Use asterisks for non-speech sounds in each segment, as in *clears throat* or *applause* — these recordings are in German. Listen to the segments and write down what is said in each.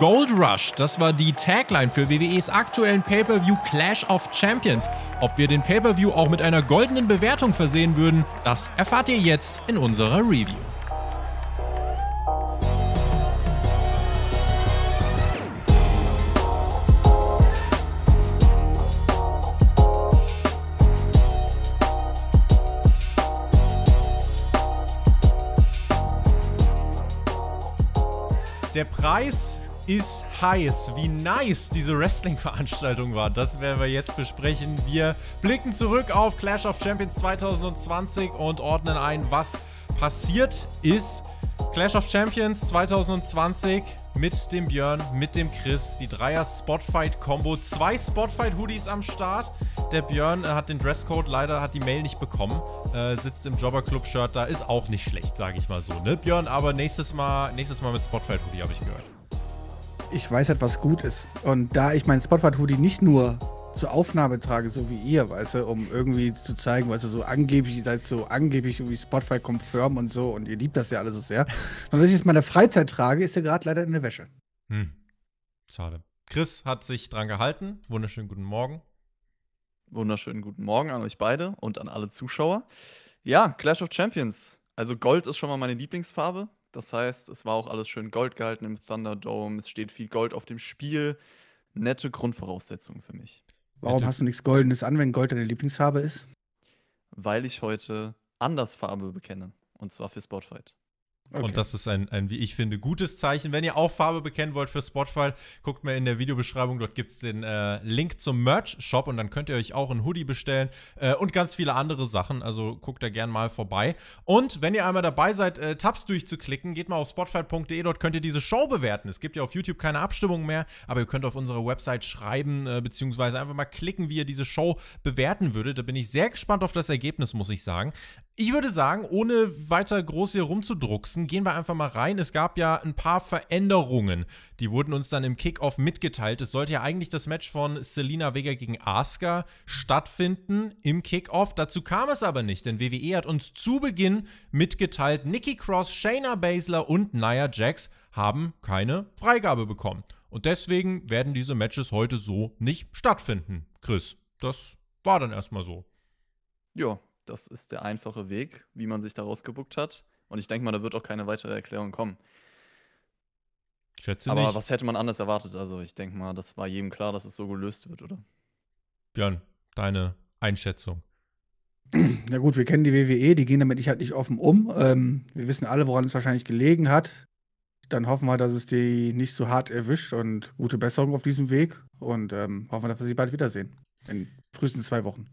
Gold Rush, das war die Tagline für WWEs aktuellen Pay-Per-View Clash of Champions. Ob wir den Pay-Per-View auch mit einer goldenen Bewertung versehen würden, das erfahrt ihr jetzt in unserer Review. Der Preis ist heiß. Wie nice diese Wrestling-Veranstaltung war, das werden wir jetzt besprechen. Wir blicken zurück auf Clash of Champions 2020 und ordnen ein, was passiert ist. Clash of Champions 2020 mit dem Björn, mit dem Chris, die Dreier Spotfight-Kombo, zwei Spotfight-Hoodies am Start. Der Björn äh, hat den Dresscode leider, hat die Mail nicht bekommen, äh, sitzt im Jobber-Club-Shirt da, ist auch nicht schlecht, sage ich mal so, ne Björn? Aber nächstes Mal, nächstes Mal mit Spotfight-Hoodie, habe ich gehört. Ich weiß halt, was gut ist. Und da ich meinen Spotfight-Hoodie nicht nur zur Aufnahme trage, so wie ihr, weißt du, um irgendwie zu zeigen, weißt du, so angeblich, ihr seid so angeblich wie Spotify Confirm und so und ihr liebt das ja alle so sehr. Sondern dass ich es in meiner Freizeit trage, ist er gerade leider in der Wäsche. Hm. Schade. Chris hat sich dran gehalten. Wunderschönen guten Morgen. Wunderschönen guten Morgen an euch beide und an alle Zuschauer. Ja, Clash of Champions. Also Gold ist schon mal meine Lieblingsfarbe. Das heißt, es war auch alles schön Gold gehalten im Thunderdome. Es steht viel Gold auf dem Spiel. Nette Grundvoraussetzungen für mich. Warum hast du nichts Goldenes an, wenn Gold deine Lieblingsfarbe ist? Weil ich heute Andersfarbe bekenne. Und zwar für Spotfight. Okay. Und das ist ein, ein, wie ich finde, gutes Zeichen. Wenn ihr auch Farbe bekennen wollt für Spotify, guckt mal in der Videobeschreibung. Dort gibt es den äh, Link zum Merch-Shop und dann könnt ihr euch auch ein Hoodie bestellen äh, und ganz viele andere Sachen. Also guckt da gern mal vorbei. Und wenn ihr einmal dabei seid, äh, Tabs durchzuklicken, geht mal auf spotify.de. Dort könnt ihr diese Show bewerten. Es gibt ja auf YouTube keine Abstimmung mehr, aber ihr könnt auf unserer Website schreiben, äh, beziehungsweise einfach mal klicken, wie ihr diese Show bewerten würdet. Da bin ich sehr gespannt auf das Ergebnis, muss ich sagen. Ich würde sagen, ohne weiter groß hier rumzudrucksen, gehen wir einfach mal rein. Es gab ja ein paar Veränderungen. Die wurden uns dann im Kickoff mitgeteilt. Es sollte ja eigentlich das Match von Selina Vega gegen Asuka stattfinden im Kickoff. Dazu kam es aber nicht, denn WWE hat uns zu Beginn mitgeteilt, Nikki Cross, Shayna Baszler und Nia Jax haben keine Freigabe bekommen. Und deswegen werden diese Matches heute so nicht stattfinden. Chris, das war dann erstmal so. Ja, das ist der einfache Weg, wie man sich daraus gebuckt hat. Und ich denke mal, da wird auch keine weitere Erklärung kommen. Schätze Aber nicht. was hätte man anders erwartet? Also ich denke mal, das war jedem klar, dass es so gelöst wird, oder? Björn, deine Einschätzung. Na gut, wir kennen die WWE, die gehen damit nicht halt nicht offen um. Ähm, wir wissen alle, woran es wahrscheinlich gelegen hat. Dann hoffen wir, dass es die nicht so hart erwischt und gute Besserung auf diesem Weg. Und ähm, hoffen wir, dass wir sie bald wiedersehen. In frühestens zwei Wochen.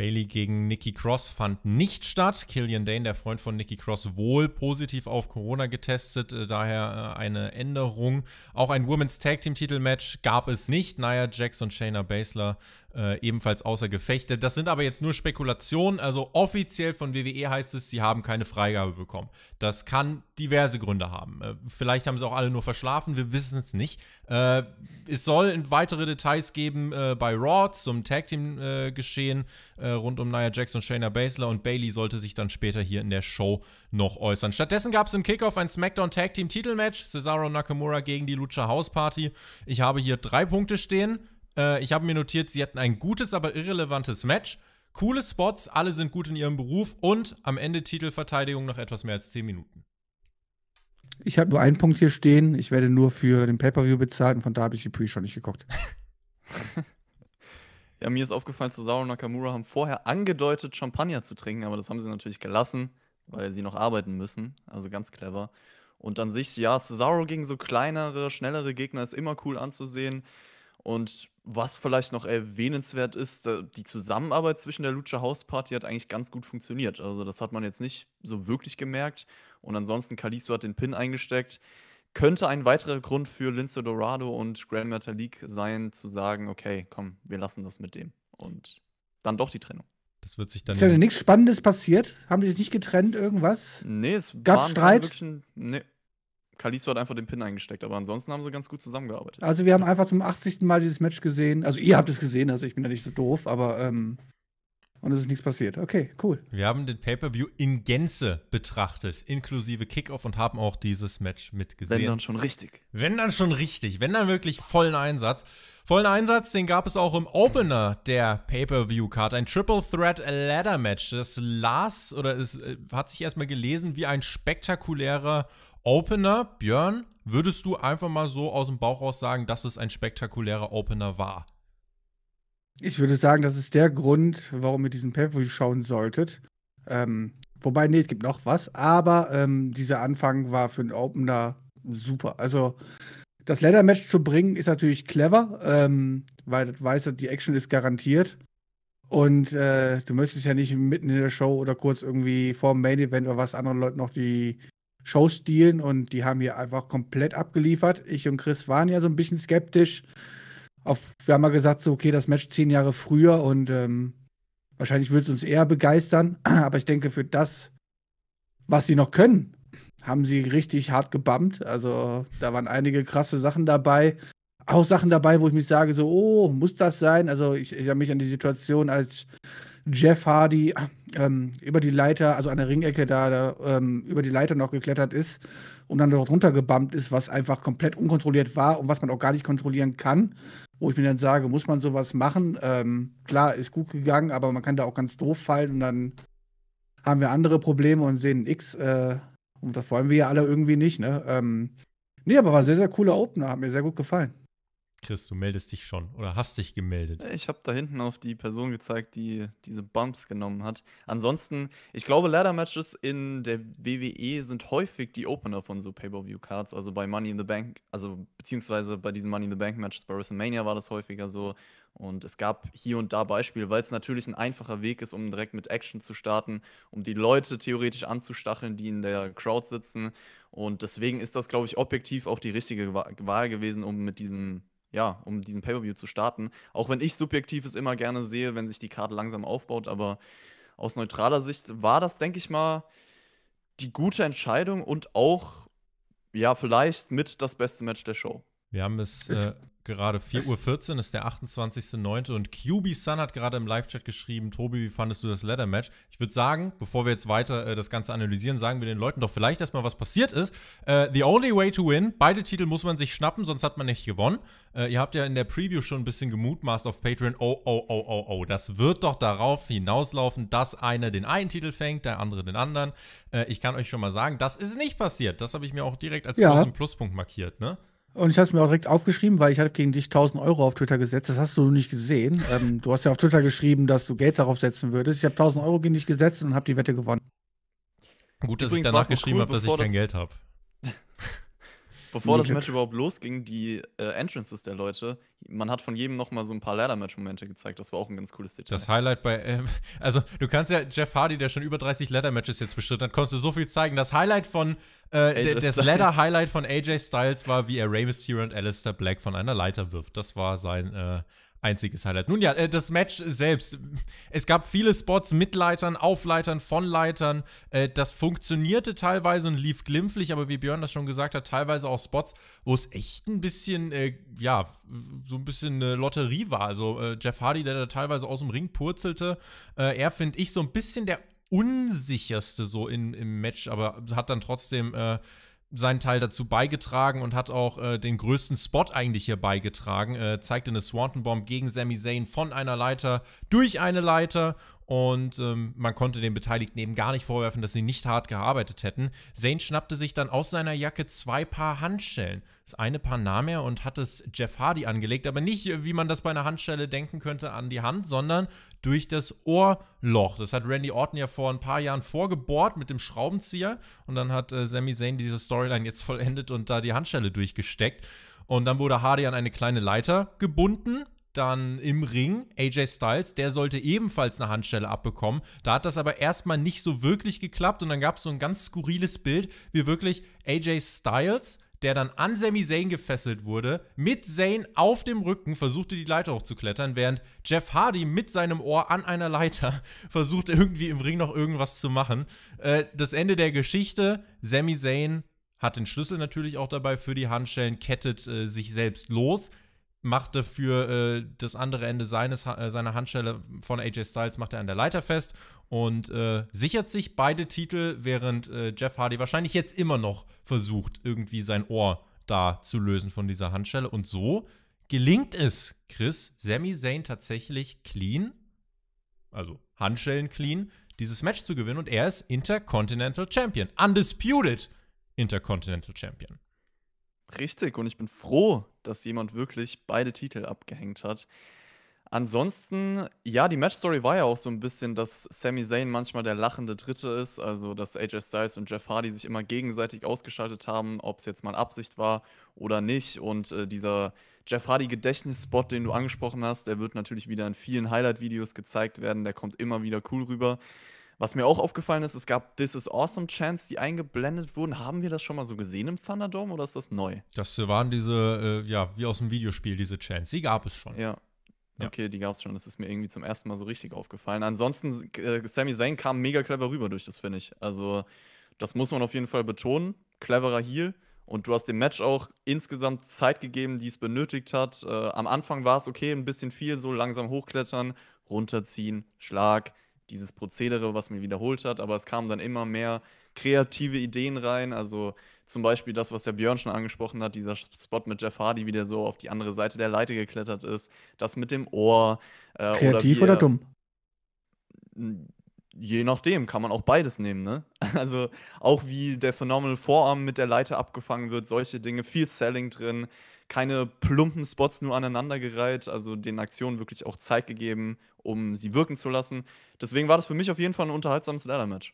Bailey gegen Nikki Cross fand nicht statt. Killian Dane, der Freund von Nikki Cross, wohl positiv auf Corona getestet, äh, daher äh, eine Änderung. Auch ein Women's Tag Team Titelmatch gab es nicht. Nia Jax und Shayna Baszler äh, ebenfalls außer Gefechte. Das sind aber jetzt nur Spekulationen. Also offiziell von WWE heißt es, sie haben keine Freigabe bekommen. Das kann diverse Gründe haben. Äh, vielleicht haben sie auch alle nur verschlafen, wir wissen es nicht. Äh, es soll weitere Details geben äh, bei Raw zum Tag Team äh, Geschehen rund um Nia und Shayna Baszler und Bailey sollte sich dann später hier in der Show noch äußern. Stattdessen gab es im Kickoff ein SmackDown Tag Team Titelmatch. Cesaro Nakamura gegen die Lucha House Party. Ich habe hier drei Punkte stehen. Äh, ich habe mir notiert, sie hatten ein gutes, aber irrelevantes Match. Coole Spots, alle sind gut in ihrem Beruf und am Ende Titelverteidigung noch etwas mehr als 10 Minuten. Ich habe nur einen Punkt hier stehen. Ich werde nur für den Pay-Per-View bezahlt und von da habe ich die Pre schon nicht geguckt. *laughs* ja, mir ist aufgefallen, Cesaro und Nakamura haben vorher angedeutet, Champagner zu trinken, aber das haben sie natürlich gelassen, weil sie noch arbeiten müssen. Also ganz clever. Und an sich, ja, Cesaro gegen so kleinere, schnellere Gegner ist immer cool anzusehen. Und was vielleicht noch erwähnenswert ist, die Zusammenarbeit zwischen der Lucha House Party hat eigentlich ganz gut funktioniert. Also das hat man jetzt nicht so wirklich gemerkt. Und ansonsten, Kalisto hat den Pin eingesteckt. Könnte ein weiterer Grund für Lince Dorado und Grand Metalik sein, zu sagen, okay, komm, wir lassen das mit dem. Und dann doch die Trennung. Das wird sich dann. Ist ja nichts Spannendes passiert? Haben die sich nicht getrennt, irgendwas? Nee, es gab Streit. nee, Kalisto hat einfach den Pin eingesteckt, aber ansonsten haben sie ganz gut zusammengearbeitet. Also wir haben einfach zum 80. Mal dieses Match gesehen. Also ihr habt es gesehen, also ich bin ja nicht so doof, aber ähm, Und es ist nichts passiert. Okay, cool. Wir haben den Pay-Per-View in Gänze betrachtet, inklusive Kickoff und haben auch dieses Match mitgesehen. Wenn dann schon richtig. Wenn dann schon richtig, wenn dann wirklich vollen Einsatz. Vollen Einsatz, den gab es auch im Opener der Pay-Per-View-Card. Ein Triple Threat Ladder Match. Das las oder es äh, hat sich erstmal gelesen wie ein spektakulärer Opener. Björn, würdest du einfach mal so aus dem Bauch raus sagen, dass es ein spektakulärer Opener war? Ich würde sagen, das ist der Grund, warum ihr diesen Pay-Per-View schauen solltet. Ähm, wobei, nee, es gibt noch was, aber ähm, dieser Anfang war für einen Opener super. Also, das Leather-Match zu bringen, ist natürlich clever, ähm, weil das weiß, die Action ist garantiert. Und äh, du möchtest ja nicht mitten in der Show oder kurz irgendwie vor dem Main-Event oder was anderen Leuten noch die Show stehlen und die haben hier einfach komplett abgeliefert. Ich und Chris waren ja so ein bisschen skeptisch auf, wir haben mal gesagt, so, okay, das Match zehn Jahre früher und ähm, wahrscheinlich würde es uns eher begeistern. *clears throat* Aber ich denke, für das, was sie noch können, haben sie richtig hart gebammt. Also da waren einige krasse Sachen dabei. Auch Sachen dabei, wo ich mich sage, so, oh, muss das sein? Also ich, ich erinnere mich an die Situation, als Jeff Hardy ähm, über die Leiter, also an der Ringecke da, da ähm, über die Leiter noch geklettert ist und dann dort runtergebammt ist, was einfach komplett unkontrolliert war und was man auch gar nicht kontrollieren kann. Wo ich mir dann sage, muss man sowas machen? Ähm, klar, ist gut gegangen, aber man kann da auch ganz doof fallen und dann haben wir andere Probleme und sehen X. Äh, und das wollen wir ja alle irgendwie nicht, ne? Ähm, nee, aber war sehr, sehr cooler Opener, hat mir sehr gut gefallen. Chris, du meldest dich schon oder hast dich gemeldet. Ich habe da hinten auf die Person gezeigt, die diese Bumps genommen hat. Ansonsten, ich glaube, Ladder-Matches in der WWE sind häufig die Opener von so Pay-Per-View-Cards. Also bei Money in the Bank, also beziehungsweise bei diesen Money in the Bank-Matches bei WrestleMania war das häufiger so. Und es gab hier und da Beispiele, weil es natürlich ein einfacher Weg ist, um direkt mit Action zu starten, um die Leute theoretisch anzustacheln, die in der Crowd sitzen. Und deswegen ist das, glaube ich, objektiv auch die richtige Wahl gewesen, um mit diesem ja, um diesen Pay-Per-View zu starten. Auch wenn ich subjektiv es immer gerne sehe, wenn sich die Karte langsam aufbaut, aber aus neutraler Sicht war das, denke ich mal, die gute Entscheidung und auch, ja, vielleicht mit das beste Match der Show. Wir haben es äh, gerade 4.14 Uhr, ist der 28.09. und QB Sun hat gerade im Live-Chat geschrieben, Tobi, wie fandest du das Leather-Match? Ich würde sagen, bevor wir jetzt weiter äh, das Ganze analysieren, sagen wir den Leuten doch vielleicht erstmal, was passiert ist. Äh, the only way to win, beide Titel muss man sich schnappen, sonst hat man nicht gewonnen. Äh, ihr habt ja in der Preview schon ein bisschen gemutmaßt auf Patreon, oh, oh, oh, oh, oh, das wird doch darauf hinauslaufen, dass einer den einen Titel fängt, der andere den anderen. Äh, ich kann euch schon mal sagen, das ist nicht passiert. Das habe ich mir auch direkt als ja. großen Pluspunkt markiert, ne? Und ich habe es mir auch direkt aufgeschrieben, weil ich habe gegen dich 1000 Euro auf Twitter gesetzt. Das hast du nicht gesehen. *laughs* ähm, du hast ja auf Twitter geschrieben, dass du Geld darauf setzen würdest. Ich habe 1000 Euro gegen dich gesetzt und habe die Wette gewonnen. Gut, dass Übrigens ich danach geschrieben cool, habe, dass ich kein Geld habe. Bevor das Match überhaupt losging, die äh, Entrances der Leute, man hat von jedem noch mal so ein paar Ladder-Match-Momente gezeigt. Das war auch ein ganz cooles Detail. Das Highlight bei, äh, *laughs* also du kannst ja Jeff Hardy, der schon über 30 Ladder-Matches jetzt bestritten hat, konntest du so viel zeigen. Das Highlight von, äh, das Ladder-Highlight von AJ Styles war, wie er Rey Mysterio und Alistair Black von einer Leiter wirft. Das war sein äh, einziges Highlight. Nun ja, äh, das Match selbst. Es gab viele Spots mit Leitern, auf Leitern, von Leitern. Äh, das funktionierte teilweise und lief glimpflich, aber wie Björn das schon gesagt hat, teilweise auch Spots, wo es echt ein bisschen, äh, ja, so ein bisschen eine Lotterie war. Also Jeff Hardy, der da teilweise aus dem Ring purzelte, er finde ich so ein bisschen der unsicherste so in, im Match, aber hat dann trotzdem seinen Teil dazu beigetragen und hat auch äh, den größten Spot eigentlich hier beigetragen. Äh, zeigte eine Swanton Bomb gegen Sami Zayn von einer Leiter durch eine Leiter und ähm, man konnte den Beteiligten eben gar nicht vorwerfen, dass sie nicht hart gearbeitet hätten. Zane schnappte sich dann aus seiner Jacke zwei Paar Handschellen. Das eine Paar nahm er und hat es Jeff Hardy angelegt, aber nicht, wie man das bei einer Handschelle denken könnte, an die Hand, sondern durch das Ohrloch. Das hat Randy Orton ja vor ein paar Jahren vorgebohrt mit dem Schraubenzieher und dann hat äh, Sami Zayn diese Storyline jetzt *laughs* vollendet und da die Handschelle durchgesteckt. Und dann wurde Hardy an eine kleine Leiter gebunden, dann im Ring AJ Styles, der sollte ebenfalls eine Handstelle abbekommen. Da hat das aber erstmal nicht so wirklich geklappt und dann gab es so ein ganz skurriles Bild, wie wirklich AJ Styles, der dann an Sami Zayn gefesselt wurde, mit Zayn auf dem Rücken versuchte die Leiter hochzuklettern, während Jeff Hardy mit seinem Ohr an einer Leiter *laughs* versuchte irgendwie im Ring noch irgendwas zu machen. Äh, das Ende der Geschichte, Sami Zayn hat den Schlüssel natürlich auch dabei für die Handschellen, kettet äh, sich selbst los macht dafür äh, das andere Ende seines, äh, seiner Handschelle von AJ Styles, macht er an der Leiter fest und äh, sichert sich beide Titel, während äh, Jeff Hardy wahrscheinlich jetzt immer noch versucht, irgendwie sein Ohr da zu lösen von dieser Handschelle. Und so gelingt es Chris, Sami Zayn tatsächlich clean, also Handschellen clean, dieses Match zu gewinnen und er ist Intercontinental Champion. Undisputed Intercontinental Champion. Richtig, und ich bin froh, dass jemand wirklich beide Titel abgehängt hat. Ansonsten, ja, die Matchstory war ja auch so ein bisschen, dass Sami Zayn manchmal der lachende Dritte ist, also dass AJ Styles und Jeff Hardy sich immer gegenseitig ausgeschaltet haben, ob es jetzt mal Absicht war oder nicht. Und äh, dieser Jeff Hardy Gedächtnisspot, den du angesprochen hast, der wird natürlich wieder in vielen Highlight-Videos gezeigt werden, der kommt immer wieder cool rüber. Was mir auch aufgefallen ist, es gab This is Awesome Chants, die eingeblendet wurden. Haben wir das schon mal so gesehen im Thunderdome oder ist das neu? Das waren diese, äh, ja, wie aus dem Videospiel, diese Chants. Die gab es schon. Ja. Okay, die gab es schon. Das ist mir irgendwie zum ersten Mal so richtig aufgefallen. Ansonsten, äh, Sami Zayn kam mega clever rüber durch das Finish. Also, das muss man auf jeden Fall betonen. Cleverer Heal. Und du hast dem Match auch insgesamt Zeit gegeben, die es benötigt hat. Äh, am Anfang war es okay, ein bisschen viel, so langsam hochklettern, runterziehen, Schlag, dieses Prozedere, was mir wiederholt hat, aber es kamen dann immer mehr kreative Ideen rein. Also zum Beispiel das, was der Björn schon angesprochen hat, dieser Spot mit Jeff Hardy, wie der so auf die andere Seite der Leite geklettert ist, das mit dem Ohr. Äh, Kreativ oder, oder dumm? Je nachdem, kann man auch beides nehmen, ne? *laughs* Also auch wie der Phenomenal Vorarm mit der Leiter abgefangen wird, solche Dinge, viel Selling drin, keine plumpen Spots nur aneinandergereiht, also den Aktionen wirklich auch Zeit gegeben, um sie wirken zu lassen. Deswegen war das für mich auf jeden Fall ein unterhaltsames Ladder-Match.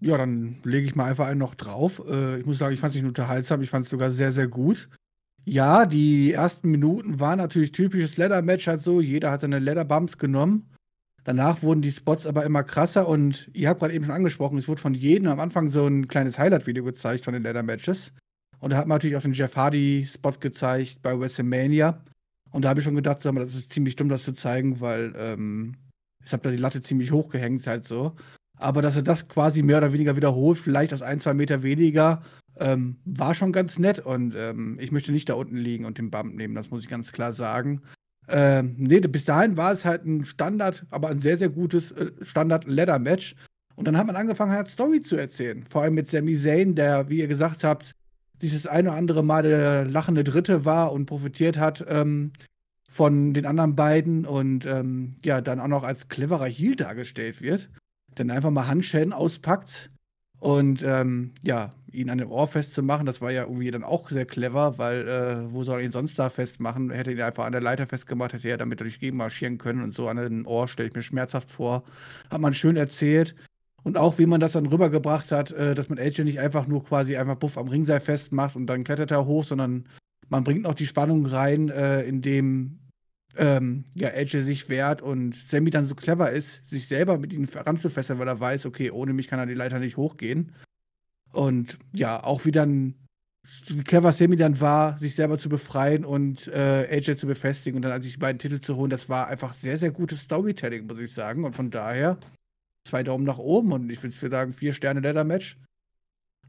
Ja, dann lege ich mal einfach einen noch drauf. Äh, ich muss sagen, ich fand es nicht unterhaltsam, ich fand es sogar sehr, sehr gut. Ja, die ersten Minuten waren natürlich typisches Leather-Match, halt so. Jeder hat seine Leather-Bumps genommen. Danach wurden die Spots aber immer krasser und ihr habt gerade eben schon angesprochen, es wurde von jedem am Anfang so ein kleines Highlight-Video gezeigt von den Leather-Matches. Und da hat man natürlich auch den Jeff Hardy-Spot gezeigt bei WrestleMania. Und da habe ich schon gedacht, mal, das ist ziemlich dumm, das zu zeigen, weil ähm, ich habe da die Latte ziemlich hoch gehängt, halt so. Aber dass er das quasi mehr oder weniger wiederholt, vielleicht aus ein, zwei Meter weniger, ähm, war schon ganz nett. Und ähm, ich möchte nicht da unten liegen und den Bump nehmen, das muss ich ganz klar sagen. Ähm, nee, bis dahin war es halt ein Standard, aber ein sehr, sehr gutes äh, Standard-Leather-Match. Und dann hat man angefangen, halt Story zu erzählen. Vor allem mit Sami Zayn, der, wie ihr gesagt habt, dieses eine oder andere Mal der lachende Dritte war und profitiert hat ähm, von den anderen beiden und ähm, ja, dann auch noch als cleverer Heal dargestellt wird. Dann einfach mal Handschellen auspackt und ähm, ja, ihn an dem Ohr festzumachen, das war ja irgendwie dann auch sehr clever, weil äh, wo soll er ihn sonst da festmachen? Hätte ihn einfach an der Leiter festgemacht, hätte er damit durch die Gegend marschieren können und so an den Ohr stelle ich mir schmerzhaft vor. Hat man schön erzählt. Und auch wie man das dann rübergebracht hat, äh, dass man AJ nicht einfach nur quasi einfach Buff am Ringseil festmacht und dann klettert er hoch, sondern man bringt noch die Spannung rein, äh, indem ähm, ja, AJ sich wehrt und Sammy dann so clever ist, sich selber mit ihm ranzufesseln, weil er weiß, okay, ohne mich kann er die Leiter nicht hochgehen. Und ja, auch wie dann, wie clever Sammy dann war, sich selber zu befreien und äh, AJ zu befestigen und dann sich die beiden Titel zu holen, das war einfach sehr, sehr gutes Storytelling, muss ich sagen. Und von daher zwei Daumen nach oben und ich würde sagen, vier Sterne Leather Match.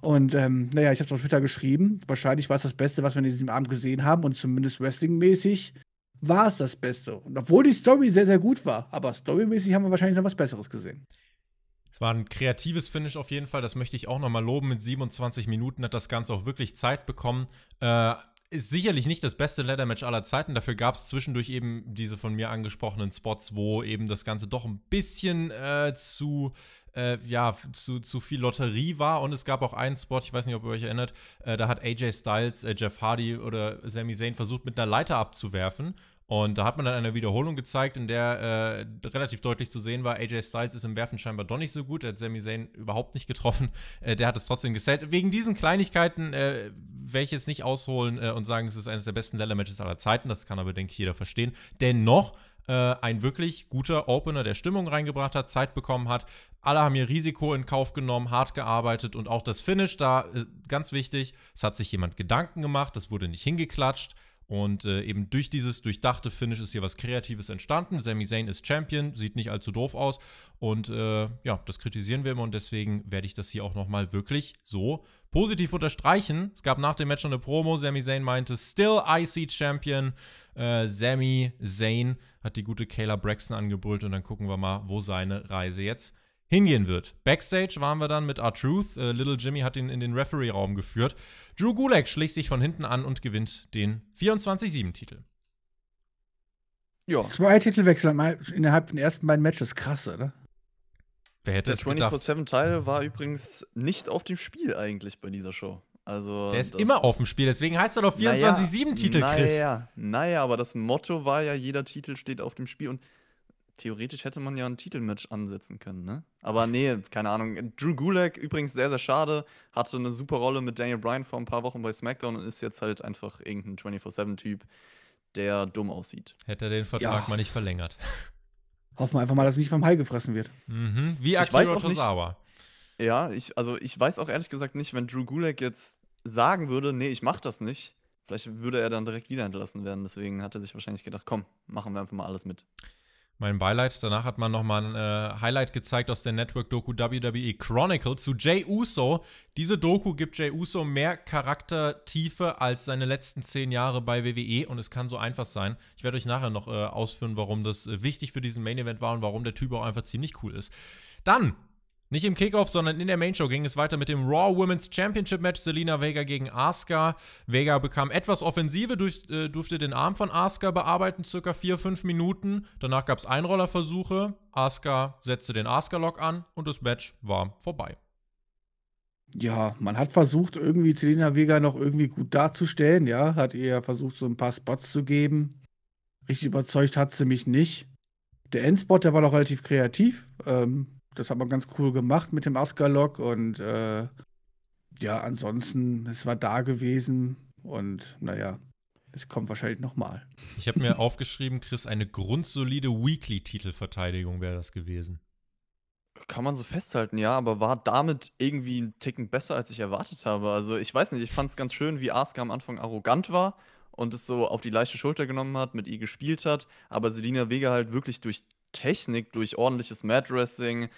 Und ähm, naja, ich habe es auf Twitter geschrieben. Wahrscheinlich war es das Beste, was wir in diesem Abend gesehen haben. Und zumindest wrestlingmäßig war es das Beste. Und obwohl die Story sehr, sehr gut war, aber storymäßig haben wir wahrscheinlich noch was Besseres gesehen. Es war ein kreatives Finish auf jeden Fall. Das möchte ich auch nochmal loben. Mit 27 Minuten hat das Ganze auch wirklich Zeit bekommen. Äh, ist sicherlich nicht das beste Leather-Match aller Zeiten. Dafür gab es zwischendurch eben diese von mir angesprochenen Spots, wo eben das Ganze doch ein bisschen äh, zu, äh, ja, zu, zu viel Lotterie war. Und es gab auch einen Spot, ich weiß nicht, ob ihr euch erinnert, äh, da hat AJ Styles, äh, Jeff Hardy oder Sami Zayn versucht, mit einer Leiter abzuwerfen. Und da hat man dann eine Wiederholung gezeigt, in der äh, relativ deutlich zu sehen war, AJ Styles ist im Werfen scheinbar doch nicht so gut. Der hat Sami Zayn überhaupt nicht getroffen. *laughs* Äh, der hat es trotzdem gesellt. Wegen diesen Kleinigkeiten äh, werde ich jetzt nicht ausholen äh, und sagen, es ist eines der besten Leather-Matches aller Zeiten. Das kann aber, denke ich, jeder verstehen. Dennoch äh, ein wirklich guter Opener, der Stimmung reingebracht hat, Zeit bekommen hat. Alle haben ihr Risiko in Kauf genommen, hart gearbeitet und auch das Finish da, äh, ganz wichtig, es hat sich jemand Gedanken gemacht, es wurde nicht hingeklatscht Und äh, eben durch dieses durchdachte Finish ist hier was Kreatives entstanden. Sami Zayn ist Champion, sieht nicht allzu doof aus. Und äh, ja, das kritisieren wir immer und deswegen werde ich das hier auch nochmal wirklich so positiv unterstreichen. Es gab nach dem Match noch eine Promo. Sami Zayn meinte, still IC Champion. Äh, Sami Zayn hat die gute Kayla Braxton angebrüllt und dann gucken wir mal, wo seine Reise jetzt hingehen wird. Backstage waren wir dann mit R-Truth. Äh, Little Jimmy hat ihn in den Referee-Raum geführt. Drew Gulak schlägt sich von hinten an und gewinnt den 24-7-Titel. Ja. Zwei Titelwechsel innerhalb der ersten beiden Matches. Krass, oder? Wer hätte der 24-7-Teil war übrigens nicht auf dem Spiel eigentlich bei dieser Show. Also, der ist immer auf dem Spiel, deswegen heißt er doch 24-7-Titel, naja, Chris. Naja, naja, aber das Motto war ja, jeder Titel steht auf dem Spiel und theoretisch hätte man ja ein Titelmatch ansetzen können, ne? Aber nee, keine Ahnung. Drew Gulak übrigens sehr, sehr schade. Hatte eine super Rolle mit Daniel Bryan vor ein paar Wochen bei SmackDown und ist jetzt halt einfach irgendein 24-7-Typ, der dumm aussieht. Hätte er den Vertrag ja. mal nicht verlängert. Hoffen wir einfach mal, dass nicht vom Hai gefressen wird. Mhm. Wie Akira Tozawa. Ja, ich, also ich weiß auch ehrlich gesagt nicht, wenn Drew Gulak jetzt sagen würde, nee, ich mach das nicht, vielleicht würde er dann direkt wieder entlassen werden. Deswegen hat er sich wahrscheinlich gedacht, komm, machen wir einfach mal alles mit mein Beileid. Danach hat man nochmal ein äh, Highlight gezeigt aus der Network-Doku WWE Chronicle zu Jay Uso. Diese Doku gibt Jay Uso mehr Charaktertiefe als seine letzten zehn Jahre bei WWE und es kann so einfach sein. Ich werde euch nachher noch äh, ausführen, warum das äh, wichtig für diesen Main-Event war und warum der Typ auch einfach ziemlich cool ist. Dann nicht im Kickoff, sondern in der Main Show ging es weiter mit dem Raw Women's Championship Match. Selina Vega gegen Asuka. Vega bekam etwas Offensive, durch, äh, durfte den Arm von Asuka bearbeiten, circa 4-5 Minuten. Danach gab es Einrollerversuche. Asuka setzte den Asuka-Lock an und das Match war vorbei. Ja, man hat versucht, irgendwie Selina Vega noch irgendwie gut darzustellen. Ja, hat ihr versucht, so ein paar Spots zu geben. Richtig überzeugt hat sie mich nicht. Der Endspot, der war doch relativ kreativ. Ähm, das hat man ganz cool gemacht mit dem Askalok und äh, ja, ansonsten, es war da gewesen und naja, es kommt wahrscheinlich nochmal. Ich habe mir *laughs* aufgeschrieben, Chris, eine grundsolide Weekly-Titelverteidigung wäre das gewesen. Kann man so festhalten, ja, aber war damit irgendwie ein Ticken besser, als ich erwartet habe. Also ich weiß nicht, ich fand es ganz schön, wie Asuka am Anfang arrogant war und es so auf die leichte Schulter genommen hat, mit ihr gespielt hat, aber Selina Vega halt wirklich durch Technik, durch ordentliches Mat-Wrestling,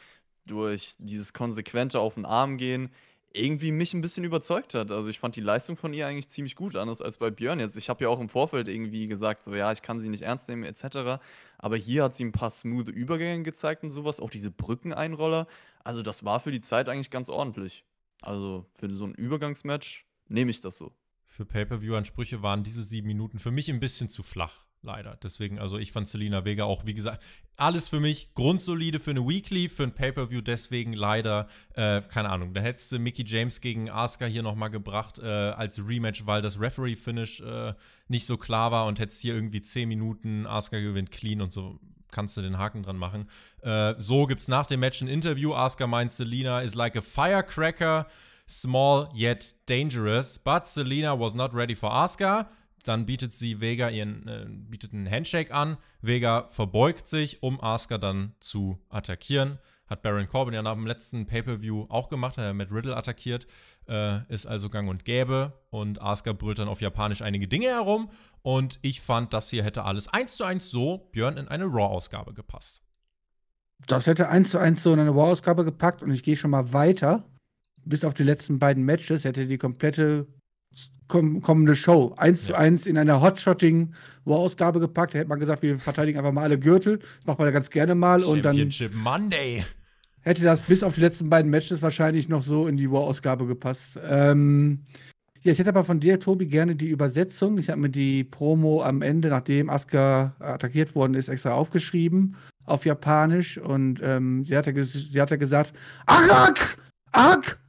durch dieses konsequente auf den Arm gehen, irgendwie mich ein bisschen überzeugt hat. Also ich fand die Leistung von ihr eigentlich ziemlich gut, anders als bei Björn jetzt. Ich habe ja auch im Vorfeld irgendwie gesagt, so ja, ich kann sie nicht ernst nehmen etc. Aber hier hat sie ein paar smooth Übergänge gezeigt und sowas, auch diese Brückeneinroller. Also das war für die Zeit eigentlich ganz ordentlich. Also für so ein Übergangsmatch nehme ich das so. Für Pay-per-view-Ansprüche waren diese sieben Minuten für mich ein bisschen zu flach leider. Deswegen, also ich fand Selina Vega auch, wie gesagt, alles für mich grundsolide für eine Weekly, für ein Pay-Per-View, deswegen leider, äh, keine Ahnung, da hättest du Mickey James gegen Asuka hier nochmal gebracht äh, als Rematch, weil das Referee-Finish äh, nicht so klar war und hättest hier irgendwie 10 Minuten, Asuka gewinnt clean und so kannst du den Haken dran machen. Äh, so gibt's nach dem Match ein Interview. Asuka meint, Selina is like a firecracker, small yet dangerous, but Selina was not ready for Asuka. Dann bietet sie Vega ihren, äh, bietet einen Handshake an. Vega verbeugt sich, um Asuka dann zu attackieren. Hat Baron Corbin ja nach dem letzten Pay-Per-View auch gemacht, hat er mit Riddle attackiert. Äh, ist also gang und gäbe. Und Asuka brüllt dann auf Japanisch einige Dinge herum. Und ich fand, das hier hätte alles eins zu eins so Björn in eine Raw-Ausgabe gepasst. Das hätte eins zu eins so in eine Raw-Ausgabe gepackt und ich gehe schon mal weiter. Bis auf die letzten beiden Matches hätte die komplette kommende Show. Eins ja. zu eins in einer Hotshotting War-Ausgabe gepackt. Da hätte man gesagt, wir verteidigen einfach mal alle Gürtel. Das macht man ja ganz gerne mal. Und dann Monday. Hätte das bis auf die letzten beiden Matches wahrscheinlich noch so in die War-Ausgabe gepasst. Ähm, ja, ich hätte aber von dir, Tobi, gerne die Übersetzung. Ich habe mir die Promo am Ende, nachdem Asuka attackiert worden ist, extra aufgeschrieben auf Japanisch. Und ähm, sie, hatte sie hatte gesagt, Arak! Arak!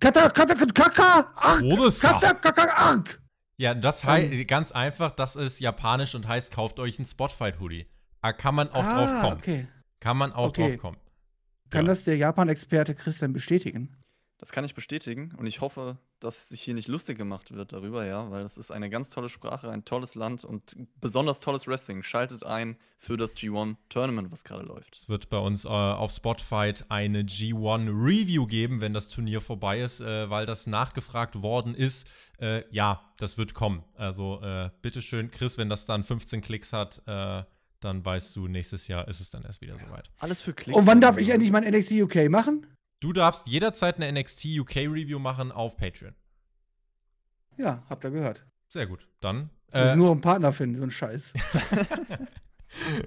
Kata, kata, kaka, ark, kata, kaka, ark. Ja, das heißt um, ganz einfach, das ist japanisch und heißt, kauft euch einen Spotfight-Hoodie. Da ah, kann man auch ah, drauf kommen. Okay. Kann man auch okay. drauf kommen. Kann ja. das der Japan-Experte Christian bestätigen? Das kann ich bestätigen und ich hoffe, dass sich hier nicht lustig gemacht wird darüber, ja, weil das ist eine ganz tolle Sprache, ein tolles Land und besonders tolles Wrestling. Schaltet ein für das G1 Tournament, was gerade läuft. Es wird bei uns äh, auf Spotify eine G1 Review geben, wenn das Turnier vorbei ist, äh, weil das nachgefragt worden ist. Äh, ja, das wird kommen. Also äh, bitteschön, Chris, wenn das dann 15 Klicks hat, äh, dann weißt du, nächstes Jahr ist es dann erst wieder soweit. Alles für Klicks. Und wann darf ich endlich mein NXT UK machen? Du darfst jederzeit eine NXT UK Review machen auf Patreon. Ja, habt ihr gehört. Sehr gut. Dann. Ich muss nur einen Partner finden, so ein Scheiß. *laughs* *laughs*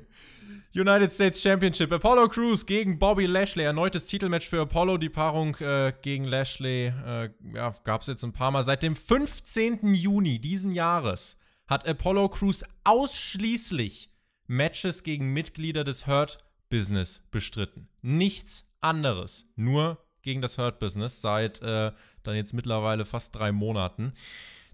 United States Championship. Apollo Crews gegen Bobby Lashley. Erneutes Titelmatch für Apollo. Die Paarung äh, gegen Lashley äh, ja, gab es jetzt ein paar Mal. Seit dem 15. Juni diesen Jahres hat Apollo Crews ausschließlich Matches gegen Mitglieder des Hurt Business bestritten. Nichts anderes. Nur gegen das Hurt Business seit äh, dann jetzt mittlerweile fast drei Monaten.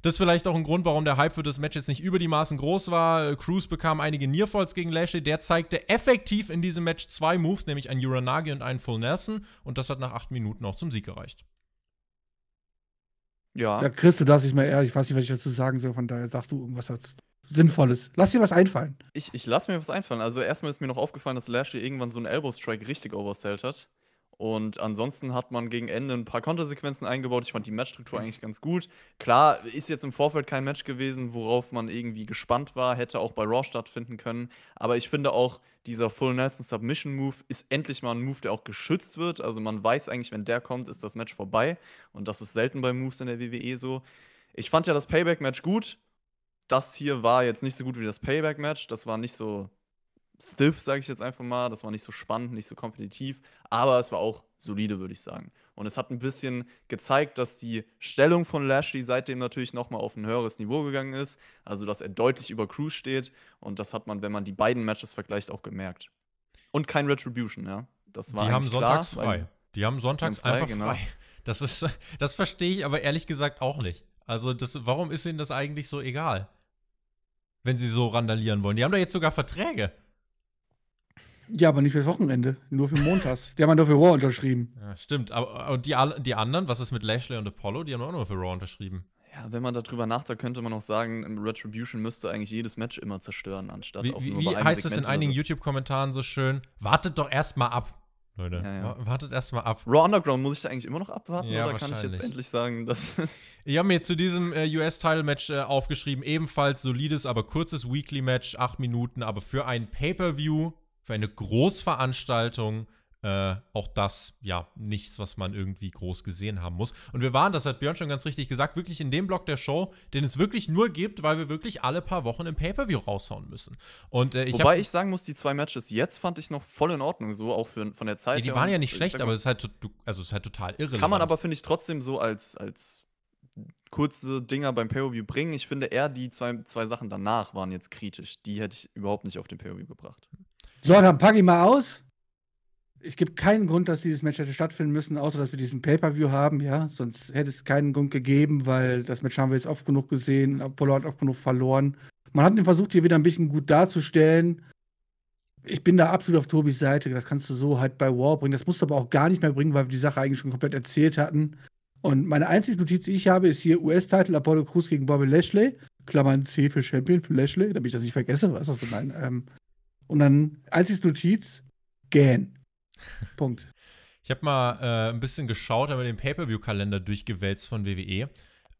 Das ist vielleicht auch ein Grund, warum der Hype für das Match jetzt nicht über die Maßen groß war. Cruz bekam einige Nearfalls gegen Lashley. Der zeigte effektiv in diesem Match zwei Moves, nämlich ein Uranagi und einen Full Nelson. Und das hat nach acht Minuten auch zum Sieg gereicht. Ja. Ja, Chris, du darfst nicht mehr ehrlich. Ich weiß nicht, was ich dazu sagen soll. Von daher sagst du irgendwas dazu. Sinnvolles. Lass dir was einfallen. Ich, ich lass mir was einfallen. Also erstmal ist mir noch aufgefallen, dass Lashley irgendwann so einen Elbow Strike richtig oversellt hat. Und ansonsten hat man gegen Ende ein paar Kontersequenzen eingebaut. Ich fand die Matchstruktur eigentlich ganz gut. Klar, ist jetzt im Vorfeld kein Match gewesen, worauf man irgendwie gespannt war. Hätte auch bei Raw stattfinden können. Aber ich finde auch, dieser Full Nelson Submission Move ist endlich mal ein Move, der auch geschützt wird. Also man weiß eigentlich, wenn der kommt, ist das Match vorbei. Und das ist selten bei Moves in der WWE so. Ich fand ja das Payback-Match gut. Das hier war jetzt nicht so gut wie das Payback-Match. Das war nicht so stiff, sage ich jetzt einfach mal. Das war nicht so spannend, nicht so kompetitiv, aber es war auch solide, würde ich sagen. Und es hat ein bisschen gezeigt, dass die Stellung von Lashley seitdem natürlich nochmal auf ein höheres Niveau gegangen ist. Also, dass er deutlich über Cruz steht. Und das hat man, wenn man die beiden Matches vergleicht, auch gemerkt. Und kein Retribution, ja. Das war die haben sonntags klar, frei. Die haben sonntags frei, einfach genau. frei. Das ist, *laughs* das verstehe ich aber ehrlich gesagt auch nicht. Also, das, warum ist ihnen das eigentlich so egal? Wenn sie so randalieren wollen. Die haben da jetzt sogar Verträge. Ja, aber nicht fürs Wochenende, nur für Montags. die haben ja nur für Raw unterschrieben. Ja, stimmt. Aber, und die, die anderen, was ist mit Lashley und Apollo? Die haben auch nur für Raw unterschrieben. Ja, wenn man darüber nachdenkt, könnte man auch sagen, Retribution müsste eigentlich jedes Match immer zerstören, anstatt wie, auch nur Wie heißt es in einigen YouTube-Kommentaren so schön? Wartet doch erstmal ab. Leute, ja, ja. wartet erstmal ab. Raw Underground muss ich da eigentlich immer noch abwarten ja, oder kann ich jetzt endlich sagen, dass. *laughs* ich habe mir zu diesem äh, US-Title-Match äh, aufgeschrieben, ebenfalls solides, aber kurzes Weekly-Match, acht Minuten, aber für ein Pay-Per-View für eine Großveranstaltung äh, auch das, ja, nichts, was man irgendwie groß gesehen haben muss. Und wir waren, das hat Björn schon ganz richtig gesagt, wirklich in dem Block der Show, den es wirklich nur gibt, weil wir wirklich alle paar Wochen im Pay-Per-View raushauen müssen. Und, äh, ich Wobei ich sagen muss, die zwei Matches jetzt fand ich noch voll in Ordnung, so auch für, von der Zeit. Ja, die waren ja nicht schlecht, aber es ist halt, also es ist halt total irre. Kann man aber, finde ich, trotzdem so als, als kurze Dinger beim Pay-Per-View bringen. Ich finde eher die zwei, zwei Sachen danach waren jetzt kritisch. Die hätte ich überhaupt nicht auf den Pay-Per-View gebracht. So, dann packe ich mal aus. Es gibt keinen Grund, dass dieses Match hätte stattfinden müssen, außer dass wir diesen Pay-Per-View haben, ja. Sonst hätte es keinen Grund gegeben, weil das Match haben wir jetzt oft genug gesehen. Apollo hat oft genug verloren. Man hat ihn versucht, hier wieder ein bisschen gut darzustellen. Ich bin da absolut auf Tobis Seite. Das kannst du so halt bei War bringen. Das musst du aber auch gar nicht mehr bringen, weil wir die Sache eigentlich schon komplett erzählt hatten. Und meine einzige Notiz, die ich habe, ist hier US-Titel Apollo Crews gegen Bobby Lashley. Klammern C für Champion für Lashley, damit ich das nicht vergesse, was das so mein. Ähm, und dann, ich Notiz, gähn. *laughs* Punkt. Ich habe mal äh, ein bisschen geschaut, habe den Pay-Per-View-Kalender durchgewälzt von WWE.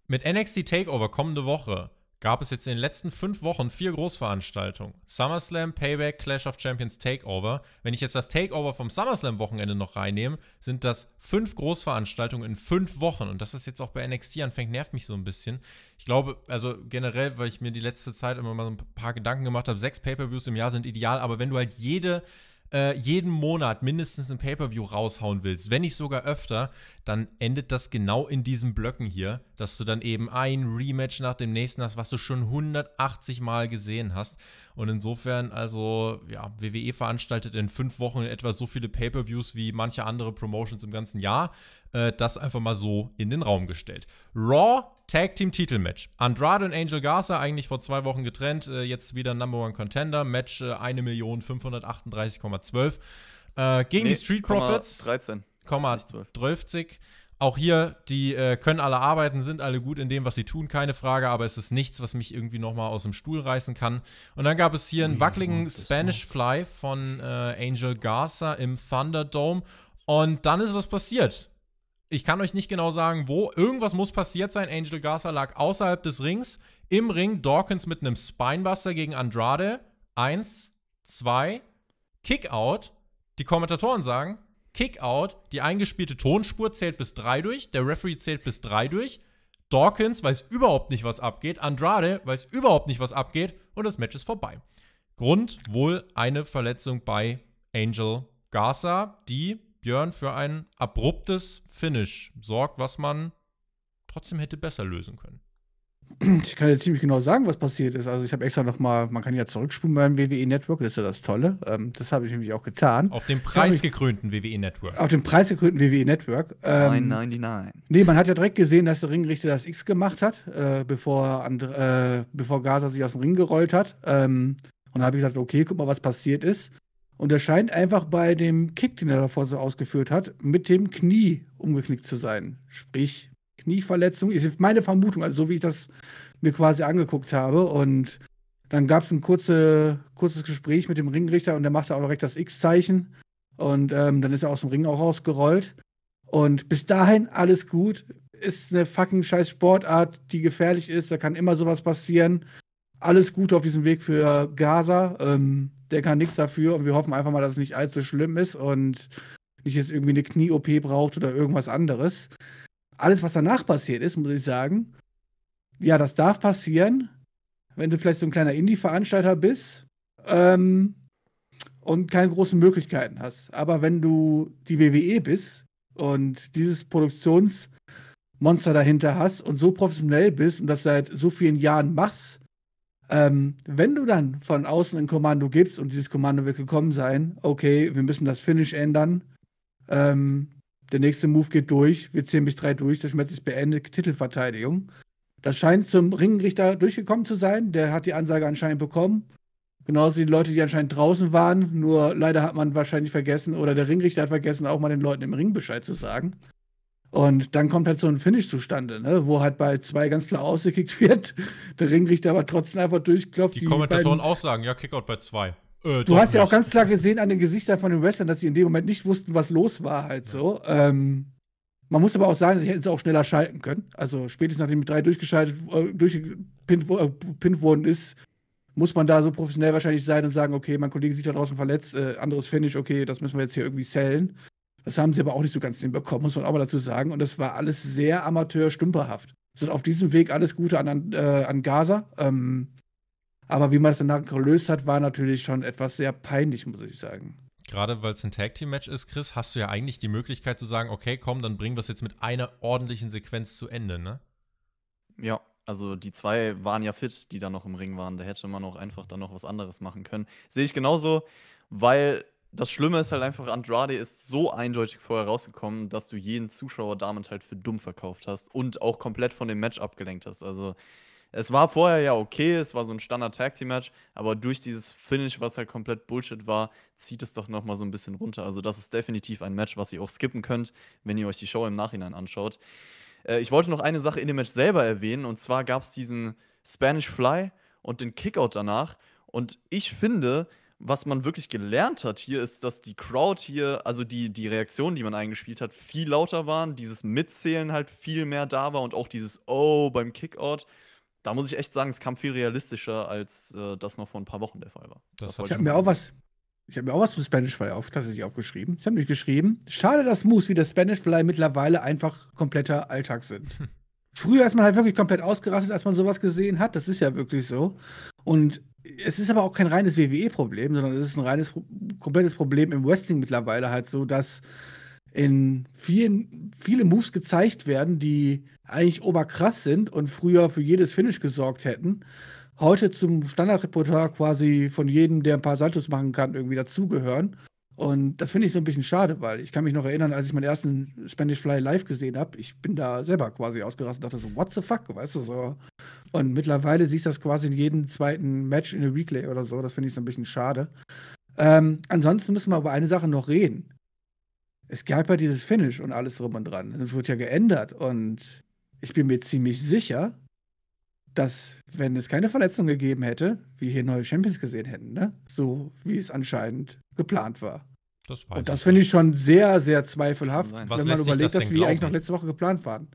Mit NXT Takeover kommende Woche gab es jetzt in den letzten fünf Wochen vier Großveranstaltungen. SummerSlam, Payback, Clash of Champions, Takeover. Wenn ich jetzt das Takeover vom SummerSlam-Wochenende noch reinnehme, sind das fünf Großveranstaltungen in fünf Wochen. Und dass das jetzt auch bei NXT anfängt, nervt mich so ein bisschen. Ich glaube, also generell, weil ich mir die letzte Zeit immer mal so ein paar Gedanken gemacht habe, sechs Pay-Per-Views im Jahr sind ideal, aber wenn du halt jede äh, jeden Monat mindestens ein Pay-Per-View raushauen willst, wenn nicht sogar öfter, dann endet das genau in diesen Blöcken hier, dass du dann eben ein Rematch nach dem nächsten hast, was du schon 180 Mal gesehen hast. Und insofern, also, ja, WWE veranstaltet in fünf Wochen etwa so viele Pay-Per-Views wie manche andere Promotions im ganzen Jahr. Äh, das einfach mal so in den Raum gestellt. Raw Tag Team Titelmatch. Andrade und Angel Garza eigentlich vor zwei Wochen getrennt, äh, jetzt wieder Number One Contender. Match äh, 1.538,12. Äh, gegen nee, die Street Profits. 13. 12. auch hier, die äh, können alle arbeiten, sind alle gut in dem, was sie tun, keine Frage, aber es ist nichts, was mich irgendwie nochmal aus dem Stuhl reißen kann. Und dann gab es hier einen wackeligen Spanish Fly von äh, Angel Garza im Thunderdome. Und dann ist was passiert. Ich kann euch nicht genau sagen, wo. Irgendwas muss passiert sein. Angel Garza lag außerhalb des Rings. Im Ring Dawkins mit einem Spinebuster gegen Andrade. Eins, zwei, Kickout. Die Kommentatoren sagen, Kickout, die eingespielte Tonspur zählt bis drei durch, der Referee zählt bis drei durch. Dawkins weiß überhaupt nicht, was abgeht. Andrade weiß überhaupt nicht, was abgeht. Und das Match ist vorbei. Grund wohl eine Verletzung bei Angel Garza, die Björn für ein abruptes Finish sorgt, was man trotzdem hätte besser lösen können. *clears throat* Ich kann dir ziemlich genau sagen, was passiert ist. Also ich habe extra noch mal, man kann ja zurückspulen beim WWE Network, das ist ja das Tolle. Ähm, das habe ich nämlich auch getan. Auf dem preisgekrönten WWE Network. Auf dem preisgekrönten WWE Network. Ähm, 999. Nee, man hat ja direkt gesehen, dass der Ringrichter das X gemacht hat, äh, bevor, äh, bevor Gaza sich aus dem Ring gerollt hat. Ähm, und da habe ich gesagt, okay, guck mal, was passiert ist. Und er scheint einfach bei dem Kick, den er davor so ausgeführt hat, mit dem Knie umgeknickt zu sein. Sprich, Knieverletzung. Ist meine Vermutung, also so wie ich das mir quasi angeguckt habe. Und dann gab es ein kurze, kurzes Gespräch mit dem Ringrichter und der machte auch direkt das X-Zeichen. Und ähm, dann ist er aus dem Ring auch rausgerollt. Und bis dahin alles gut. Ist eine fucking scheiß Sportart, die gefährlich ist. Da kann immer sowas passieren. Alles Gute auf diesem Weg für Gaza. Ähm, der kann nichts dafür und wir hoffen einfach mal, dass es nicht allzu schlimm ist und nicht jetzt irgendwie eine Knie-OP braucht oder irgendwas anderes alles, was danach passiert ist, muss ich sagen, ja, das darf passieren, wenn du vielleicht so ein kleiner Indie-Veranstalter bist ähm, und keine großen Möglichkeiten hast. Aber wenn du die WWE bist und dieses Produktionsmonster dahinter hast und so professionell bist und das seit so vielen Jahren machst, ähm, wenn du dann von außen ein Kommando gibst und dieses Kommando wird gekommen sein, okay, wir müssen das Finish ändern, ähm, der nächste Move geht durch, wir 10 bis 3 durch, das Match ist beendet, Titelverteidigung. Das scheint zum Ringrichter durchgekommen zu sein. Der hat die Ansage anscheinend bekommen. Genauso die Leute, die anscheinend draußen waren. Nur leider hat man wahrscheinlich vergessen, oder der Ringrichter hat vergessen, auch mal den Leuten im Ring Bescheid zu sagen. Und dann kommt halt so ein Finish zustande, ne? wo halt bei zwei ganz klar ausgekickt *laughs* wird. Der Ringrichter aber trotzdem einfach durchklopft. Die, die Kommentatoren auch sagen, ja, Kickout bei zwei. Äh, du hast nicht. ja auch ganz klar gesehen an den Gesichtern von den Wrestlern, dass sie in dem Moment nicht wussten, was los war, halt so. Ähm, man muss aber auch sagen, die hätten sie auch schneller schalten können. Also spätestens nachdem die drei durchgeschaltet, äh, durchgepinnt äh, worden ist, muss man da so professionell wahrscheinlich sein und sagen, okay, mein Kollege sieht da draußen verletzt, äh, anderes Finish, okay, das müssen wir jetzt hier irgendwie sellen. Das haben sie aber auch nicht so ganz hinbekommen, muss man auch mal dazu sagen. Und das war alles sehr amateur-stümperhaft. Also auf diesem Weg alles Gute an, an, äh, an Gaza. Ähm, aber wie man es danach gelöst hat, war natürlich schon etwas sehr peinlich, muss ich sagen. Gerade weil es ein Tag Team Match ist, Chris, hast du ja eigentlich die Möglichkeit zu sagen, okay, komm, dann bringen wir es jetzt mit einer ordentlichen Sequenz zu Ende, ne? Ja, also die zwei waren ja fit, die da noch im Ring waren. Da hätte man auch einfach dann noch was anderes machen können. Sehe ich genauso, weil das Schlimme ist halt einfach, Andrade ist so eindeutig vorher rausgekommen, dass du jeden Zuschauer damit halt für dumm verkauft hast und auch komplett von dem Match abgelenkt hast. Also es war vorher ja okay, es war so ein Standard-Tag-Team-Match, aber durch dieses Finish, was halt komplett Bullshit war, zieht es doch nochmal so ein bisschen runter. Also, das ist definitiv ein Match, was ihr auch skippen könnt, wenn ihr euch die Show im Nachhinein anschaut. Äh, ich wollte noch eine Sache in dem Match selber erwähnen, und zwar gab es diesen Spanish Fly und den Kickout danach. Und ich finde, was man wirklich gelernt hat hier, ist, dass die Crowd hier, also die, die Reaktionen, die man eingespielt hat, viel lauter waren, dieses Mitzählen halt viel mehr da war und auch dieses Oh beim Kickout da muss ich echt sagen, es kam viel realistischer, als äh, das noch vor ein paar Wochen der Fall war. Das ich habe mir auch was. Ich habe mir auch was zum Spanish Fly auf, tatsächlich aufgeschrieben. Ich habe nämlich geschrieben, schade, dass Moves wie der Spanish Fly mittlerweile einfach kompletter Alltag sind. Hm. *laughs* Früher ist man halt wirklich komplett ausgerastet, als man sowas gesehen hat. Das ist ja wirklich so. Und es ist aber auch kein reines WWE-Problem, sondern es ist ein reines, komplettes Problem im Wrestling mittlerweile halt so, dass in vielen, viele Moves gezeigt werden, die eigentlich oberkrass sind und früher für jedes Finish gesorgt hätten, heute zum Standardrepertoire quasi von jedem, der ein paar Saltos machen kann, irgendwie dazugehören. Und das finde ich so ein bisschen schade, weil ich kann mich noch erinnern, als ich meinen ersten Spanish Fly live gesehen habe, ich bin da selber quasi ausgerastet und dachte so, what the fuck, weißt du so. Und mittlerweile siehst du das quasi in jedem zweiten Match in der Replay oder so, das finde ich so ein bisschen schade. Ähm, ansonsten müssen wir über eine Sache noch reden es gab ja dieses Finish und alles drum und dran. Es wurde ja geändert und ich bin mir ziemlich sicher, dass, wenn es keine Verletzung gegeben hätte, wir hier neue Champions gesehen hätten, ne? So wie es anscheinend geplant war. Das und das finde ich schon sehr, sehr zweifelhaft, wenn man überlegt, das dass wir eigentlich noch letzte Woche geplant waren.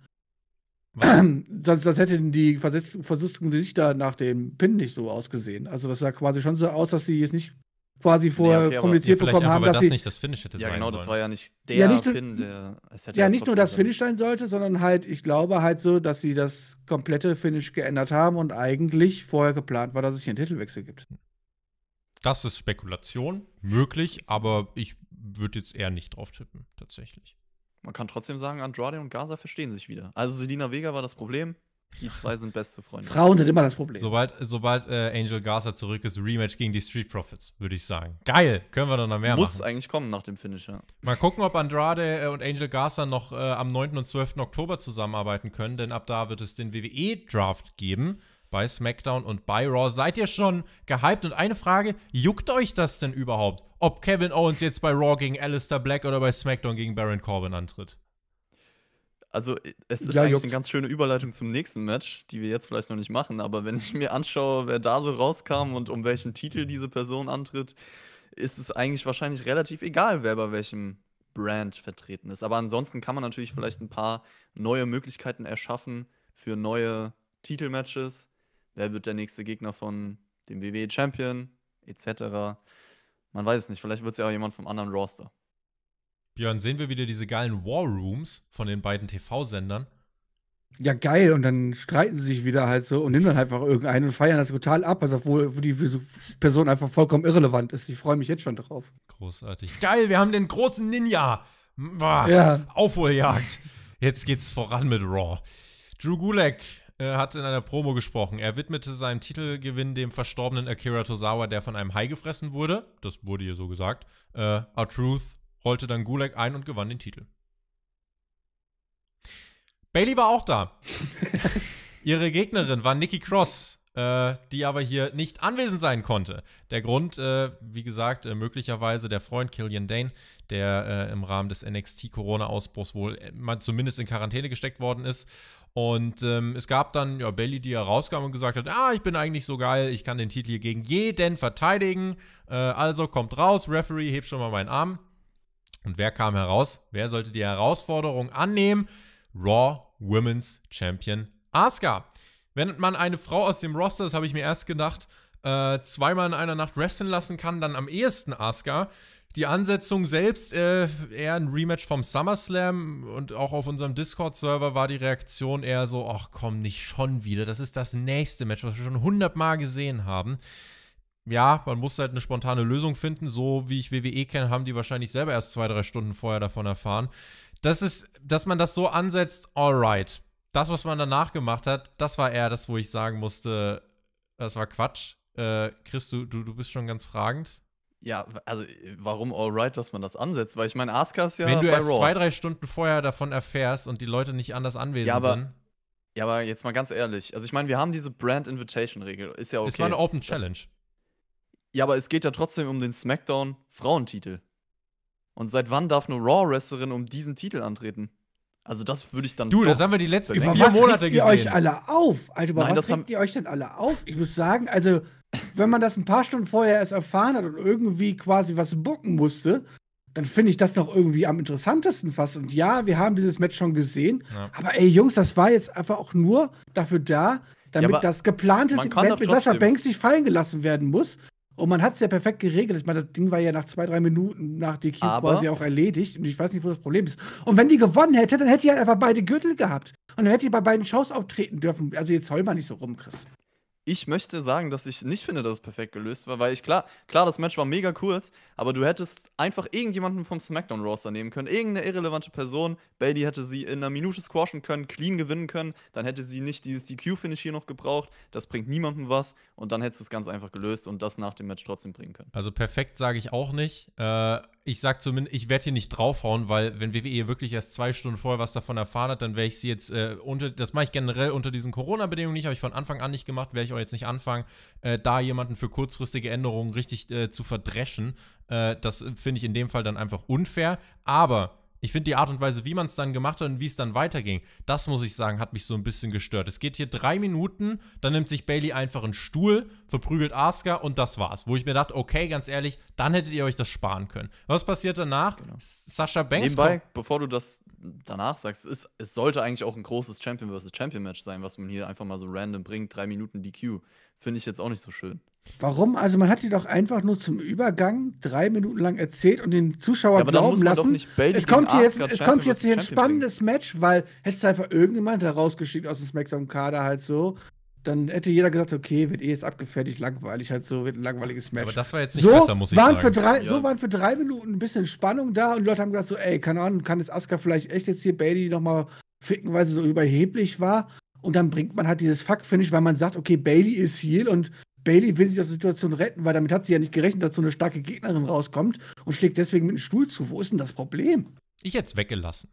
*clears throat* sonst, sonst hätten die versuchten Gesichter nach dem Pin nicht so ausgesehen. Also das sah quasi schon so aus, dass sie es nicht quasi vorher nee, okay, kommuniziert bekommen haben, dass das sie nicht das Finish hätte ja, sein genau, das war ja nicht der ja, nicht Pin, der ja, nicht nur das Finish sein sollte, sondern halt, ich glaube halt so, dass sie das komplette Finish geändert haben und eigentlich vorher geplant war, dass es hier einen Titelwechsel gibt. Das ist Spekulation, möglich, aber ich würde jetzt eher nicht drauf tippen, tatsächlich. Man kann trotzdem sagen, Andrade und Gaza verstehen sich wieder. Also Selina Vega war das Problem, die zwei sind beste Freunde. Frauen sind immer das Problem. Sobald, sobald äh, Angel Garza zurück ist, Rematch gegen die Street Profits, würde ich sagen. Geil, können wir dann noch mehr Muss machen. Muss eigentlich kommen nach dem Finish, ja. Mal gucken, ob Andrade äh, und Angel Garza noch äh, am 9. und 12. Oktober zusammenarbeiten können, denn ab da wird es den WWE-Draft geben bei SmackDown und bei Raw. Seid ihr schon gehypt? Und eine Frage, juckt euch das denn überhaupt, ob Kevin Owens jetzt bei Raw gegen Alistair Black oder bei SmackDown gegen Baron Corbin antritt? Also, es ist ja, eigentlich juckt. eine ganz schöne Überleitung zum nächsten Match, die wir jetzt vielleicht noch nicht machen, aber wenn ich mir anschaue, wer da so rauskam und um welchen Titel diese Person antritt, ist es eigentlich wahrscheinlich relativ egal, wer bei welchem Brand vertreten ist. Aber ansonsten kann man natürlich vielleicht ein paar neue Möglichkeiten erschaffen für neue Titelmatches. Wer wird der nächste Gegner von dem WWE Champion, etc. Man weiß es nicht, vielleicht wird es ja auch jemand vom anderen Roster. Björn, sehen wir wieder diese geilen War Rooms von den beiden TV-Sendern? Ja, geil. Und dann streiten sie sich wieder halt so und nehmen dann einfach irgendeinen und feiern das total ab, also obwohl die Person einfach vollkommen irrelevant ist. Ich freue mich jetzt schon drauf. Großartig. Geil, wir haben den großen Ninja. Boah, ja. Aufholjagd. Jetzt geht's voran mit Raw. Drew Gulak äh, hat in einer Promo gesprochen. Er widmete seinen Titelgewinn dem verstorbenen Akira Tozawa, der von einem Hai gefressen wurde. Das wurde hier so gesagt. Äh, Our Truth rollte dann Gulag ein und gewann den Titel. Bailey war auch da. *laughs* Ihre Gegnerin war Nikki Cross, äh, die aber hier nicht anwesend sein konnte. Der Grund, äh, wie gesagt, äh, möglicherweise der Freund Killian Dane, der äh, im Rahmen des NXT-Corona-Ausbruchs wohl äh, mal zumindest in Quarantäne gesteckt worden ist. Und ähm, es gab dann ja, Bailey, die herauskam und gesagt hat: Ah, ich bin eigentlich so geil, ich kann den Titel hier gegen jeden verteidigen. Äh, also kommt raus, Referee, hebt schon mal meinen Arm. Und wer kam heraus? Wer sollte die Herausforderung annehmen? Raw Women's Champion Asuka. Wenn man eine Frau aus dem Roster, das habe ich mir erst gedacht, äh, zweimal in einer Nacht wresteln lassen kann, dann am ehesten Asuka. Die Ansetzung selbst, äh, eher ein Rematch vom SummerSlam und auch auf unserem Discord-Server war die Reaktion eher so, ach komm, nicht schon wieder, das ist das nächste Match, was wir schon hundertmal gesehen haben ja, man muss halt eine spontane Lösung finden. So wie ich WWE kenne, haben die wahrscheinlich selber erst zwei, drei Stunden vorher davon erfahren. Das ist, dass man das so ansetzt, alright. Das, was man danach gemacht hat, das war eher das, wo ich sagen musste, das war Quatsch. Äh, Chris, du, du, du bist schon ganz fragend. Ja, also warum alright, dass man das ansetzt? Weil ich meine, Asuka ist ja. Wenn du erst Raw. zwei, drei Stunden vorher davon erfährst und die Leute nicht anders anwesend ja, aber, sind. Ja, aber jetzt mal ganz ehrlich. Also ich meine, wir haben diese Brand Invitation Regel. Ist ja okay. Es war eine Open Challenge. Das, ja, aber es geht ja trotzdem um den SmackDown Frauentitel. Und seit wann darf eine Raw-Wrestlerin um diesen Titel antreten? Also das würde ich dann. Du, das haben wir die letzten vier was Monate regt ihr euch alle auf? Alter, über Nein, was regt ihr euch denn alle auf? Ich muss sagen, also, wenn man das ein paar Stunden vorher erst erfahren hat und irgendwie quasi was bucken musste, dann finde ich das noch irgendwie am interessantesten fast. Und ja, wir haben dieses Match schon gesehen. Ja. Aber ey, Jungs, das war jetzt einfach auch nur dafür da, damit ja, das geplante Segment mit Sascha Banks nicht fallen gelassen werden muss. Und man hat es ja perfekt geregelt. Ich meine, das Ding war ja nach zwei, drei Minuten nach DQ Aber quasi auch erledigt. Und ich weiß nicht, wo das Problem ist. Und wenn die gewonnen hätte, dann hätte die halt einfach beide Gürtel gehabt. Und dann hätte die bei beiden Shows auftreten dürfen. Also jetzt heul mal nicht so rum, Chris ich möchte sagen, dass ich nicht finde, dass es perfekt gelöst war, weil ich klar, klar, das Match war mega kurz, aber du hättest einfach irgendjemanden vom SmackDown Roster nehmen können, irgendeine irrelevante Person. Bailey hätte sie in einer Minute squashen können, clean gewinnen können, dann hätte sie nicht dieses DQ-Finish hier noch gebraucht. Das bringt niemandem was und dann hättest du es ganz einfach gelöst und das nach dem Match trotzdem bringen können. Also perfekt sage ich auch nicht. Äh, ich sag zumindest, ich werde hier nicht draufhauen, weil wenn WWE wirklich erst zwei Stunden vorher was davon erfahren hat, dann wäre ich sie jetzt äh, unter, das mache ich generell unter diesen Corona-Bedingungen nicht, habe ich von Anfang an nicht gemacht, wäre ich auch jetzt nicht anfangen, äh, da jemanden für kurzfristige Änderungen richtig äh, zu verdreschen. Äh, das finde ich in dem Fall dann einfach unfair. Aber Ich finde die Art und Weise, wie man es dann gemacht hat und wie es dann weiterging, das muss ich sagen, hat mich so ein bisschen gestört. Es geht hier drei Minuten, dann nimmt sich Bailey einfach einen Stuhl, verprügelt Asuka und das war's. Wo ich mir dachte, okay, ganz ehrlich, dann hättet ihr euch das sparen können. Was passiert danach? Genau. Sascha Banks. Nebenbei, bevor du das danach sagst, es, ist, es sollte eigentlich auch ein großes Champion vs. Champion Match sein, was man hier einfach mal so random bringt. Drei Minuten DQ. Finde ich jetzt auch nicht so schön. Warum? Also man hat die doch einfach nur zum Übergang drei Minuten lang erzählt und den Zuschauer ja, glauben lassen. es kommt, jetzt, es kommt jetzt hier ein spannendes Match, weil hättest du einfach irgendjemand herausgeschickt aus dem Smackdown-Kader halt so, dann hätte jeder gesagt, okay, wird eh jetzt abgefertigt, langweilig, halt so, wird ein langweiliges Match. Aber das war jetzt nicht so besser, muss ich waren sagen. Für drei, ja. So waren für drei Minuten ein bisschen Spannung da und Leute haben gedacht so, ey, keine Ahnung, kann jetzt Asuka vielleicht echt jetzt hier Bailey nochmal ficken, weil sie so überheblich war? Und dann bringt man halt dieses Fuck-Finish, weil man sagt, okay, Bailey ist Heal und Bailey will sich aus der Situation retten, weil damit hat sie ja nicht gerechnet, dass so eine starke Gegnerin rauskommt und schlägt deswegen mit dem Stuhl zu. Wo ist denn das Problem? Ich hätte es weggelassen.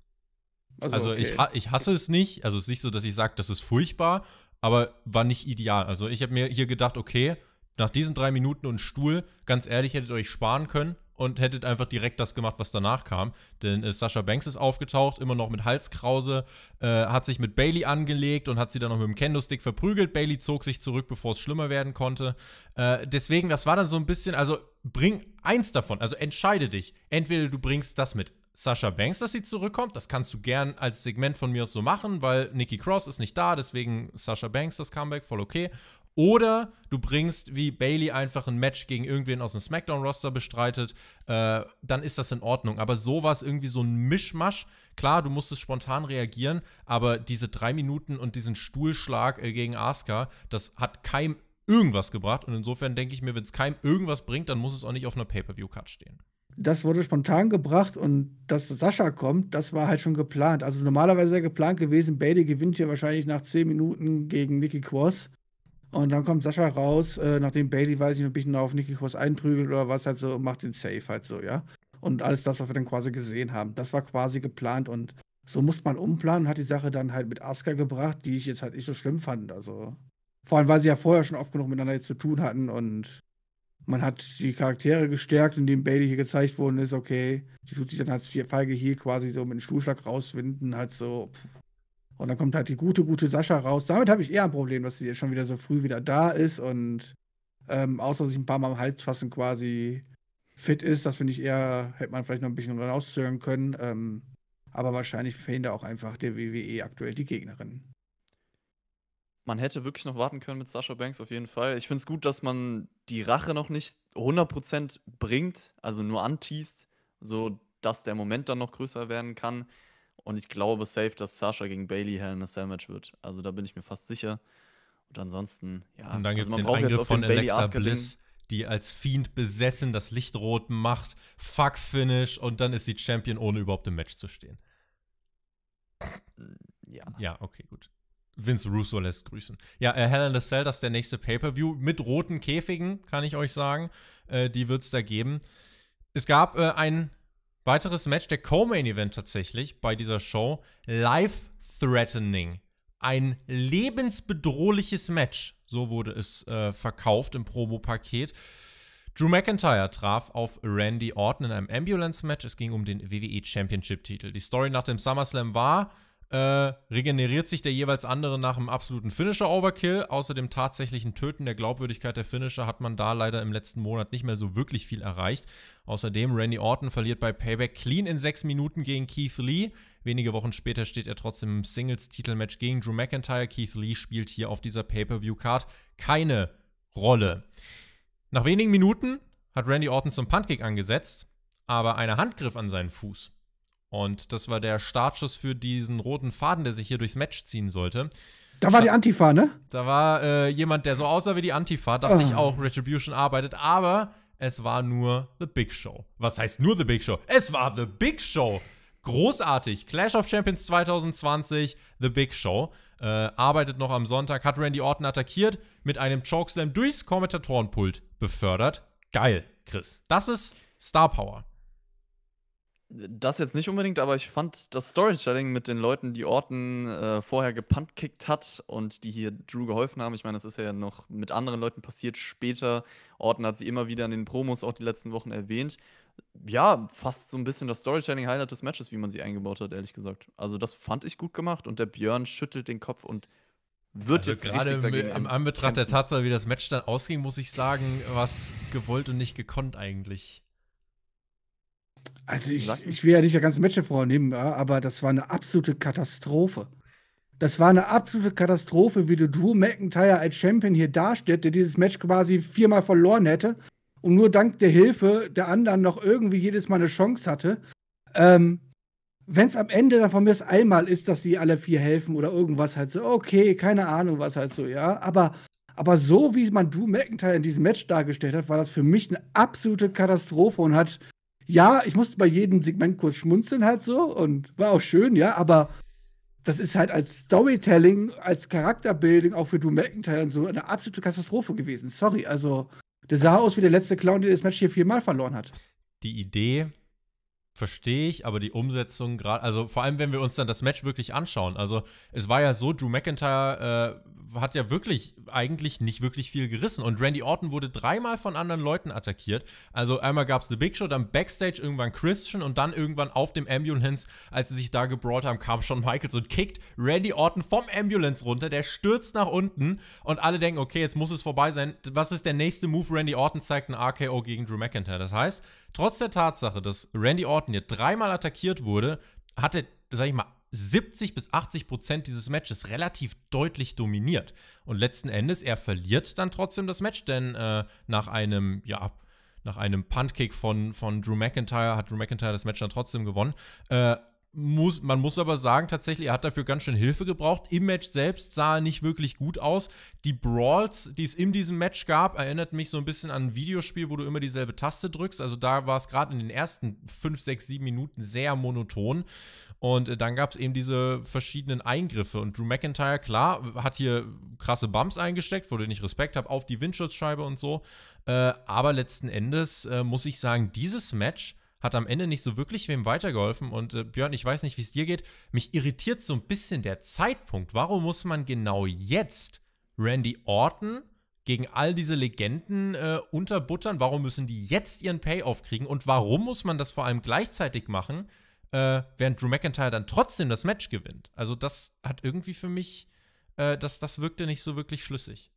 Also, also okay. ich, ich hasse es nicht. Also es ist nicht so, dass ich sage, das ist furchtbar, aber war nicht ideal. Also ich habe mir hier gedacht, okay, nach diesen drei Minuten und Stuhl, ganz ehrlich, hättet ihr euch sparen können und hättet einfach direkt das gemacht, was danach kam. Denn äh, Sascha Banks ist aufgetaucht, immer noch mit Halskrause, äh, hat sich mit Bailey angelegt und hat sie dann noch mit dem Kendo-Stick verprügelt. Bailey zog sich zurück, bevor es schlimmer werden konnte. Äh, deswegen, das war dann so ein bisschen, also bring eins davon, also entscheide dich. Entweder du bringst das mit Sascha Banks, dass sie zurückkommt. Das kannst du gern als Segment von mir aus so machen, weil Nikki Cross ist nicht da, deswegen Sascha Banks das Comeback, voll okay. Oder du bringst wie Bailey einfach ein Match gegen irgendwen aus dem SmackDown-Roster bestreitet, äh, dann ist das in Ordnung. Aber so war es irgendwie so ein Mischmasch. Klar, du musstest spontan reagieren, aber diese drei Minuten und diesen Stuhlschlag äh, gegen Asuka, das hat keinem irgendwas gebracht. Und insofern denke ich mir, wenn es keinem irgendwas bringt, dann muss es auch nicht auf einer Pay-Per-View-Card stehen. Das wurde spontan gebracht und dass Sascha kommt, das war halt schon geplant. Also normalerweise wäre geplant gewesen, Bailey gewinnt hier wahrscheinlich nach zehn Minuten gegen Nikki Cross. Und dann kommt Sascha raus, äh, nachdem Bailey, weiß ich nicht, ein bisschen auf Nikki Cross einprügelt oder was halt so, macht den Safe halt so, ja. Und alles das, was wir dann quasi gesehen haben, das war quasi geplant und so musste man umplanen, hat die Sache dann halt mit Asuka gebracht, die ich jetzt halt nicht so schlimm fand. Also, vor allem, weil sie ja vorher schon oft genug miteinander jetzt zu tun hatten und man hat die Charaktere gestärkt, indem Bailey hier gezeigt worden ist, okay, die tut sich dann als Feige hier quasi so mit einem Stuhlschlag rauswinden, halt so, pff, und dann kommt halt die gute, gute Sascha raus. Damit habe ich eher ein Problem, dass sie jetzt schon wieder so früh wieder da ist und ähm, außer sich ein paar Mal am Hals fassen quasi fit ist. Das finde ich eher, hätte man vielleicht noch ein bisschen rauszögern können. Ähm, aber wahrscheinlich fehlen da auch einfach der WWE aktuell die Gegnerin. Man hätte wirklich noch warten können mit Sascha Banks auf jeden Fall. Ich finde es gut, dass man die Rache noch nicht 100% bringt, also nur anteast, so dass der Moment dann noch größer werden kann. Und ich glaube safe, dass Sasha gegen Bailey Hell in a Cell Match wird. Also da bin ich mir fast sicher. Und ansonsten, ja. Und dann gibt es also den Eingriff von Alexa Bliss, die als Fiend besessen das Licht rot macht. Fuck Finish. Und dann ist sie Champion, ohne überhaupt im Match zu stehen. Ja. Ja, okay, gut. Vince Russo lässt grüßen. Ja, äh, Hell in a Cell, das ist der nächste Pay-Per-View mit roten Käfigen, kann ich euch sagen. Äh, die wird es da geben. Es gab äh, ein Weiteres Match, der Co-Main-Event tatsächlich bei dieser Show. Life-Threatening. Ein lebensbedrohliches Match. So wurde es äh, verkauft im Promo-Paket. Drew McIntyre traf auf Randy Orton in einem Ambulance-Match. Es ging um den WWE Championship-Titel. Die Story nach dem SummerSlam war, äh, regeneriert sich der jeweils andere nach einem absoluten Finisher-Overkill. Außer dem tatsächlichen Töten der Glaubwürdigkeit der Finisher hat man da leider im letzten Monat nicht mehr so wirklich viel erreicht. Außerdem, Randy Orton verliert bei Payback clean in sechs Minuten gegen Keith Lee. Wenige Wochen später steht er trotzdem im Singles-Titelmatch gegen Drew McIntyre. Keith Lee spielt hier auf dieser Pay-Per-View-Card keine Rolle. Nach wenigen Minuten hat Randy Orton zum Puntkick angesetzt, aber einer Handgriff an seinen Fuß und das war der Startschuss für diesen roten Faden, der sich hier durchs Match ziehen sollte. Da war die Antifa, ne? Da war äh, jemand, der so aussah wie die Antifa. Dachte oh. ich auch, Retribution arbeitet. Aber es war nur The Big Show. Was heißt nur The Big Show? Es war The Big Show. Großartig. Clash of Champions 2020, The Big Show. Äh, arbeitet noch am Sonntag, hat Randy Orton attackiert, mit einem Chokeslam durchs Kommentatorenpult befördert. Geil, Chris. Das ist Star Power. Das jetzt nicht unbedingt, aber ich fand das Storytelling mit den Leuten, die Orton äh, vorher gepuntkickt hat und die hier Drew geholfen haben. Ich meine, das ist ja noch mit anderen Leuten passiert später. Orton hat sie immer wieder in den Promos auch die letzten Wochen erwähnt. ja, fast so ein bisschen das Storytelling-Highlight des Matches, wie man sie eingebaut hat, ehrlich gesagt. Also, das fand ich gut gemacht und der Björn schüttelt den Kopf und wird Also jetzt gerade dagegen im, im Anbetracht der. Tatsache, wie das Match dann ausging, muss ich sagen, was gewollt und nicht gekonnt eigentlich. Also ich, ich will ja nicht das ganze Match hervornehmen, ja, aber das war eine absolute Katastrophe. Das war eine absolute Katastrophe, wie du Drew McIntyre als Champion hier darstellt, der dieses Match quasi viermal verloren hätte und nur dank der Hilfe der anderen noch irgendwie jedes Mal eine Chance hatte. Ähm, Wenn es am Ende dann von mir aus einmal ist, dass die alle vier helfen oder irgendwas halt so, okay, keine Ahnung, was halt so, ja. Aber, aber so, wie man Drew McIntyre in diesem Match dargestellt hat, war das für mich eine absolute Katastrophe und hat ja, ich musste bei jedem Segment kurz schmunzeln halt so und war auch schön, ja, aber das ist halt als Storytelling, als Charakterbuilding auch für Drew McIntyre und so eine absolute Katastrophe gewesen. Sorry, also der sah aus wie der letzte Clown, der das Match hier viermal verloren hat. Die Idee verstehe ich, aber die Umsetzung gerade, also vor allem, wenn wir uns dann das Match wirklich anschauen. Also es war ja so, Drew McIntyre äh, hat ja wirklich eigentlich nicht wirklich viel gerissen und Randy Orton wurde dreimal von anderen Leuten attackiert. Also einmal gab es The Big Show, dann Backstage irgendwann Christian und dann irgendwann auf dem Ambulance, als sie sich da gebrawlt haben, kam Shawn Michaels und kickt Randy Orton vom Ambulance runter. Der stürzt nach unten und alle denken, okay, jetzt muss es vorbei sein. Was ist der nächste Move? Randy Orton zeigt ein RKO gegen Drew McIntyre. Das heißt, trotz der Tatsache, dass Randy Orton hier dreimal attackiert wurde, hatte, sag ich mal, 70 bis 80 Prozent dieses Matches relativ deutlich dominiert. Und letzten Endes, er verliert dann trotzdem das Match, denn äh, nach einem, ja, nach einem Puntkick von, von Drew McIntyre hat Drew McIntyre das Match dann trotzdem gewonnen. Äh, muss, man muss aber sagen, tatsächlich, er hat dafür ganz schön Hilfe gebraucht. Im Match selbst sah er nicht wirklich gut aus. Die Brawls, die es in diesem Match gab, erinnert mich so ein bisschen an ein Videospiel, wo du immer dieselbe Taste drückst. Also da war es gerade in den ersten 5, 6, 7 Minuten sehr monoton. Und äh, dann gab es eben diese verschiedenen Eingriffe. Und Drew McIntyre, klar, hat hier krasse Bumps eingesteckt, wo ich nicht Respekt habe, auf die Windschutzscheibe und so. Äh, aber letzten Endes äh, muss ich sagen, dieses Match hat am Ende nicht so wirklich wem weitergeholfen. Und äh, Björn, ich weiß nicht, wie es dir geht. Mich irritiert so ein bisschen der Zeitpunkt. Warum muss man genau jetzt Randy Orton gegen all diese Legenden äh, unterbuttern? Warum müssen die jetzt ihren Payoff kriegen? Und warum muss man das vor allem gleichzeitig machen, äh, während Drew McIntyre dann trotzdem das Match gewinnt? Also, das hat irgendwie für mich, äh, das, das wirkte nicht so wirklich schlüssig.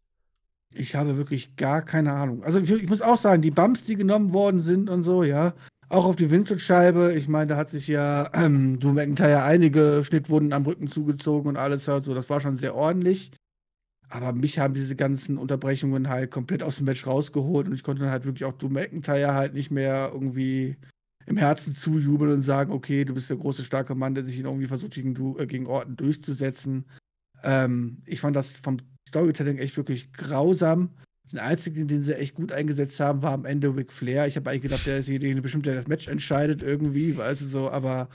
Ich habe wirklich gar keine Ahnung. Also ich, muss auch sagen, die Bumps, die genommen worden sind und so, ja, auch auf die Windschutzscheibe. Ich meine, da hat sich ja ähm, Drew McIntyre einige Schnittwunden am Rücken zugezogen und alles halt so. Das war schon sehr ordentlich. Aber mich haben diese ganzen Unterbrechungen halt komplett aus dem Match rausgeholt und ich konnte dann halt wirklich auch Drew McIntyre halt nicht mehr irgendwie im Herzen zujubeln und sagen, okay, du bist der große, starke Mann, der sich irgendwie versucht, gegen, du, äh, gegen Orton durchzusetzen. Ähm, ich fand das vom Storytelling echt wirklich grausam. Den einzigen, den sie echt gut eingesetzt haben, war am Ende Ric Flair. Ich habe eigentlich gedacht, der ist derjenige bestimmt, der das Match entscheidet irgendwie, weißt du so, aber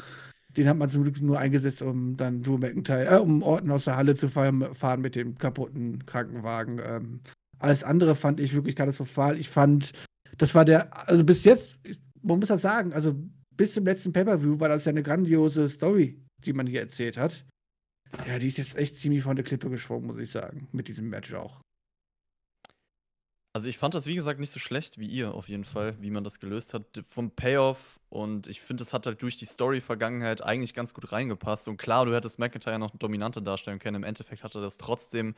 den hat man zum Glück nur eingesetzt, um dann Drew McIntyre, äh, um Orton aus der Halle zu fahren, fahren mit dem kaputten Krankenwagen. Ähm, alles andere fand ich wirklich katastrophal. Ich fand, das war der, also bis jetzt, man muss das sagen, also bis zum letzten Pay-Per-View war das ja eine grandiose Story, die man hier erzählt hat. Ja, die ist jetzt echt ziemlich von der Klippe geschwommen, muss ich sagen, mit diesem Match auch. Also ich fand das, wie gesagt, nicht so schlecht wie ihr auf jeden Fall, wie man das gelöst hat. Vom Payoff und ich finde, es hat halt durch die Story-Vergangenheit eigentlich ganz gut reingepasst. Und klar, du hättest McIntyre noch dominanter darstellen können. Im Endeffekt hat er das trotzdem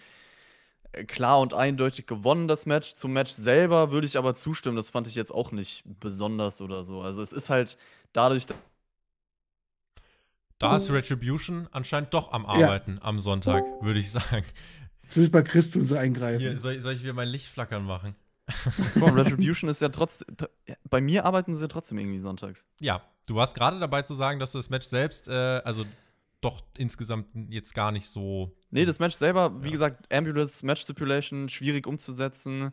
äh, klar und eindeutig gewonnen, das Match. Zum Match selber würde ich aber zustimmen. Das fand ich jetzt auch nicht besonders oder so. Also es ist halt dadurch, Da ist Retribution anscheinend doch am Arbeiten am Sonntag, würde ich sagen. Jetzt muss ich bei Christus so eingreifen. Hier, soll, soll ich wieder mein Licht flackern machen? Komm, Retribution ist ja trotzdem. Bei mir arbeiten sie ja trotzdem irgendwie sonntags. Ja, du warst gerade dabei zu sagen, dass das Match selbst, äh, also doch insgesamt jetzt gar nicht so. Nee, das Match selber, wie Ja. gesagt, Ambulance, Match Stipulation, schwierig umzusetzen.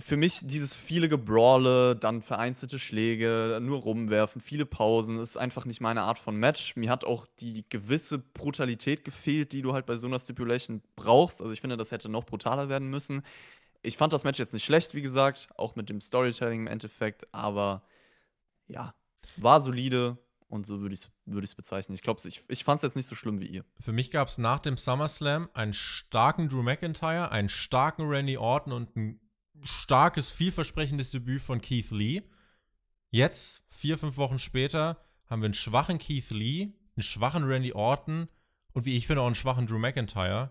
Für mich dieses viele Gebrawle, dann vereinzelte Schläge, nur rumwerfen, viele Pausen, ist einfach nicht meine Art von Match. Mir hat auch die gewisse Brutalität gefehlt, die du halt bei so einer Stipulation brauchst. Also ich finde, das hätte noch brutaler werden müssen. Ich fand das Match jetzt nicht schlecht, wie gesagt, auch mit dem Storytelling im Endeffekt, aber ja, war solide und so würde ich es würd bezeichnen. Ich glaube, ich, ich fand es jetzt nicht so schlimm wie ihr. Für mich gab es nach dem SummerSlam einen starken Drew McIntyre, einen starken Randy Orton und ein starkes, vielversprechendes Debüt von Keith Lee. Jetzt, vier, fünf Wochen später, haben wir einen schwachen Keith Lee, einen schwachen Randy Orton und wie ich finde auch einen schwachen Drew McIntyre.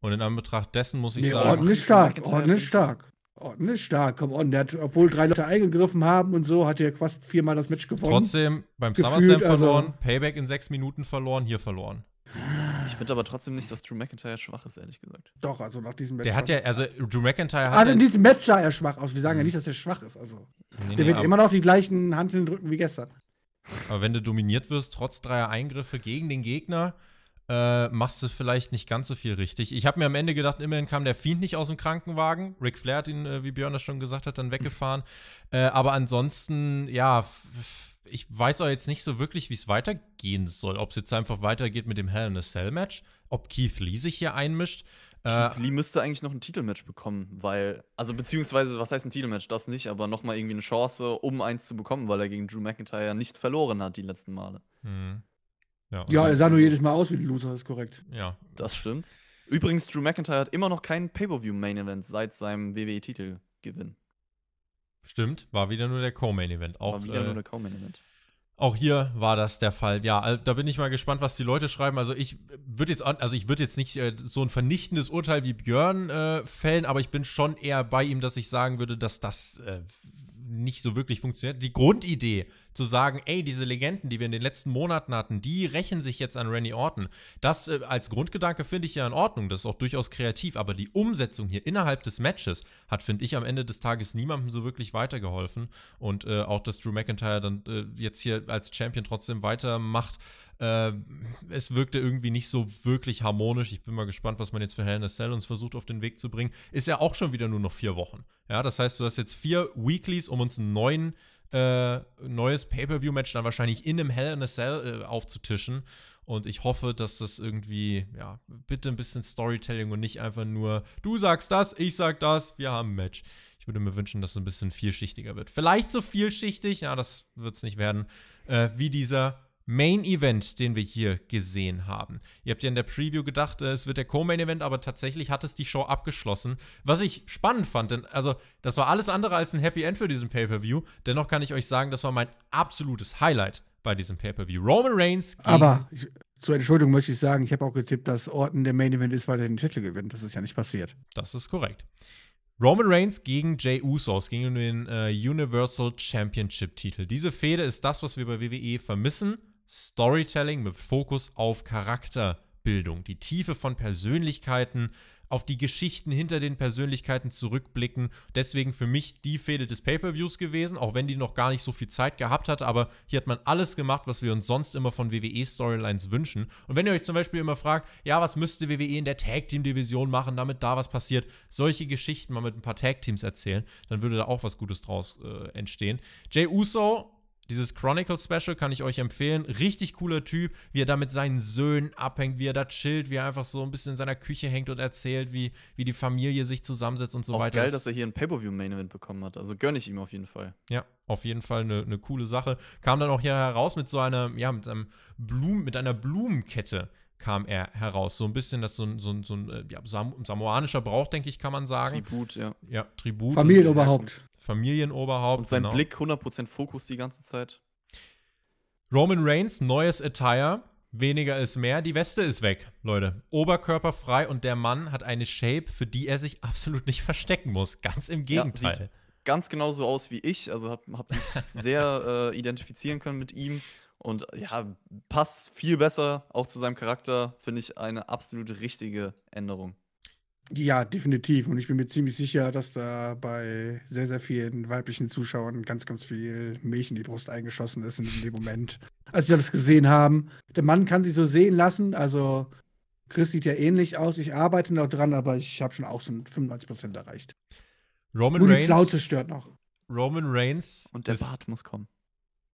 Und in Anbetracht dessen muss ich Nee, sagen. Orton ist stark. McIntyre Orton ist finde ich stark. Orton ist stark. Komm, Orton, der hat, obwohl drei Leute eingegriffen haben und so, hat er fast viermal das Match gewonnen. Trotzdem beim Gefühlt, SummerSlam also- verloren, Payback in sechs Minuten verloren, hier verloren. Ich finde aber trotzdem nicht, dass Drew McIntyre schwach ist, ehrlich gesagt. Doch, also nach diesem Match. Der hat ja, also Drew McIntyre hat. also in ja- diesem Match sah er schwach aus. Wir sagen ja Mhm. nicht, dass er schwach ist. Also, Nee, der nee, wird immer noch die gleichen Handeln drücken wie gestern. aber wenn du dominiert wirst, trotz dreier Eingriffe gegen den Gegner, äh, machst du vielleicht nicht ganz so viel richtig. Ich habe mir am Ende gedacht, immerhin kam der Fiend nicht aus dem Krankenwagen. Ric Flair hat ihn, äh, wie Björn das schon gesagt hat, dann weggefahren. Äh, aber ansonsten, ja, ich weiß auch jetzt nicht so wirklich, wie es weitergehen soll. Ob es jetzt einfach weitergeht mit dem Hell in a Cell Match, ob Keith Lee sich hier einmischt. Äh, Keith Lee müsste eigentlich noch ein Titelmatch bekommen, weil, also beziehungsweise, was heißt ein Titelmatch? Das nicht, aber nochmal irgendwie eine Chance, um eins zu bekommen, weil er gegen Drew McIntyre nicht verloren hat die letzten Male. hm. ja, Ja, er sah nur jedes Mal aus wie ein Loser, ist korrekt. ja, Das stimmt. Übrigens, Drew McIntyre hat immer noch kein Pay-Per-View-Main-Event seit seinem WWE-Titelgewinn. Stimmt, war wieder nur der Co-Main-Event. Auch, War wieder äh, nur der Co-Main-Event. auch hier war das der Fall. Ja, also, da bin ich mal gespannt, was die Leute schreiben. Also ich würde jetzt, also ich würde jetzt nicht äh, so ein vernichtendes Urteil wie Björn äh, fällen, aber ich bin schon eher bei ihm, dass ich sagen würde, dass das äh, nicht so wirklich funktioniert. Die Grundidee zu sagen, ey, diese Legenden, die wir in den letzten Monaten hatten, die rächen sich jetzt an Randy Orton. Das äh, als Grundgedanke finde ich ja in Ordnung. Das ist auch durchaus kreativ. Aber die Umsetzung hier innerhalb des Matches hat, finde ich, am Ende des Tages niemandem so wirklich weitergeholfen. Und äh, auch, dass Drew McIntyre dann äh, jetzt hier als Champion trotzdem weitermacht, äh, es wirkte irgendwie nicht so wirklich harmonisch. Ich bin mal gespannt, was man jetzt für Hell in a Cell uns versucht auf den Weg zu bringen. Ist ja auch schon wieder nur noch vier Wochen. Ja, das heißt, du hast jetzt vier Weeklies, um uns einen neuen äh, neues Pay-Per-View-Match dann wahrscheinlich in einem Hell in a Cell äh, aufzutischen. Und ich hoffe, dass das irgendwie, ja, bitte ein bisschen Storytelling und nicht einfach nur, du sagst das, ich sag das, wir haben ein Match. Ich würde mir wünschen, dass es ein bisschen vielschichtiger wird. Vielleicht so vielschichtig, ja, das wird es nicht werden, äh, wie dieser Main Event, den wir hier gesehen haben. Ihr habt ja in der Preview gedacht, äh, es wird der Co-Main Event, aber tatsächlich hat es die Show abgeschlossen. Was ich spannend fand, denn also das war alles andere als ein Happy End für diesen Pay-Per-View. Dennoch kann ich euch sagen, das war mein absolutes Highlight bei diesem Pay-Per-View. Roman Reigns gegen Aber ich, zur Entschuldigung möchte ich sagen, ich habe auch getippt, dass Orton der Main Event ist, weil er den Titel gewinnt. Das ist ja nicht passiert. Das ist korrekt. Roman Reigns gegen Jay Uso. Es ging um den äh, Universal Championship Titel. Diese Fehde ist das, was wir bei WWE vermissen. Storytelling mit Fokus auf Charakterbildung. Die Tiefe von Persönlichkeiten, auf die Geschichten hinter den Persönlichkeiten zurückblicken. Deswegen für mich die Fehde des Pay-Per-Views gewesen, auch wenn die noch gar nicht so viel Zeit gehabt hat. Aber hier hat man alles gemacht, was wir uns sonst immer von WWE-Storylines wünschen. Und wenn ihr euch zum Beispiel immer fragt, ja, was müsste WWE in der Tag-Team-Division machen, damit da was passiert, solche Geschichten mal mit ein paar Tag-Teams erzählen, dann würde da auch was Gutes draus äh, entstehen. Jay Uso dieses Chronicle Special kann ich euch empfehlen. Richtig cooler Typ, wie er da mit seinen Söhnen abhängt, wie er da chillt, wie er einfach so ein bisschen in seiner Küche hängt und erzählt, wie, wie die Familie sich zusammensetzt und so Auch weiter. geil, dass er hier ein Pay-Per-View-Main-Event bekommen hat. Also gönne ich ihm auf jeden Fall. Ja, auf jeden Fall eine, eine coole Sache. Kam dann auch hier heraus mit so einer, ja, mit einem Blumen, mit einer Blumenkette kam er heraus. So ein bisschen, das so ein, so ein, so ein äh, ja, Sam samoanischer Brauch, denke ich, kann man sagen. Tribut, ja. ja, Tribut. Familienoberhaupt. Familienoberhaupt. Und sein genau. Blick 100% Fokus die ganze Zeit. Roman Reigns, neues Attire. Weniger ist mehr. Die Weste ist weg, Leute. Oberkörper frei und der Mann hat eine Shape, für die er sich absolut nicht verstecken muss. Ganz im Ja, Gegenteil. sieht Ganz genauso aus wie ich. Also habe hab mich sehr *laughs* äh, identifizieren können mit ihm. Und ja, passt viel besser auch zu seinem Charakter. Finde ich eine absolut richtige Änderung. Ja, definitiv. Und ich bin mir ziemlich sicher, dass da bei sehr, sehr vielen weiblichen Zuschauern ganz, ganz viel Milch in die Brust eingeschossen ist in dem Moment, als sie das gesehen haben. Der Mann kann sich so sehen lassen. Also, Chris sieht ja ähnlich aus. Ich arbeite noch dran, aber ich habe schon auch so 95% erreicht. Roman Nur die Reigns, Plauze stört noch. Roman Reigns Und der ist, Bart muss kommen.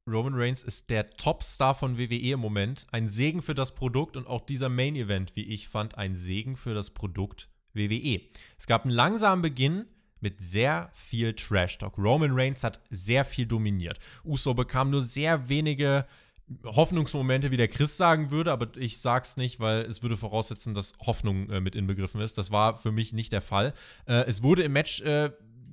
Roman Reigns ist der Topstar von WWE im Moment. Ein Segen für das Produkt und auch dieser Main Event, wie ich fand, ein Segen für das Produkt WWE. Es gab einen langsamen Beginn mit sehr viel Trash Talk. Roman Reigns hat sehr viel dominiert. Uso bekam nur sehr wenige Hoffnungsmomente, wie der Chris sagen würde, aber ich sag's nicht, weil es würde voraussetzen, dass Hoffnung äh, mit inbegriffen ist. Das war für mich nicht der Fall. Äh, es wurde im Match äh,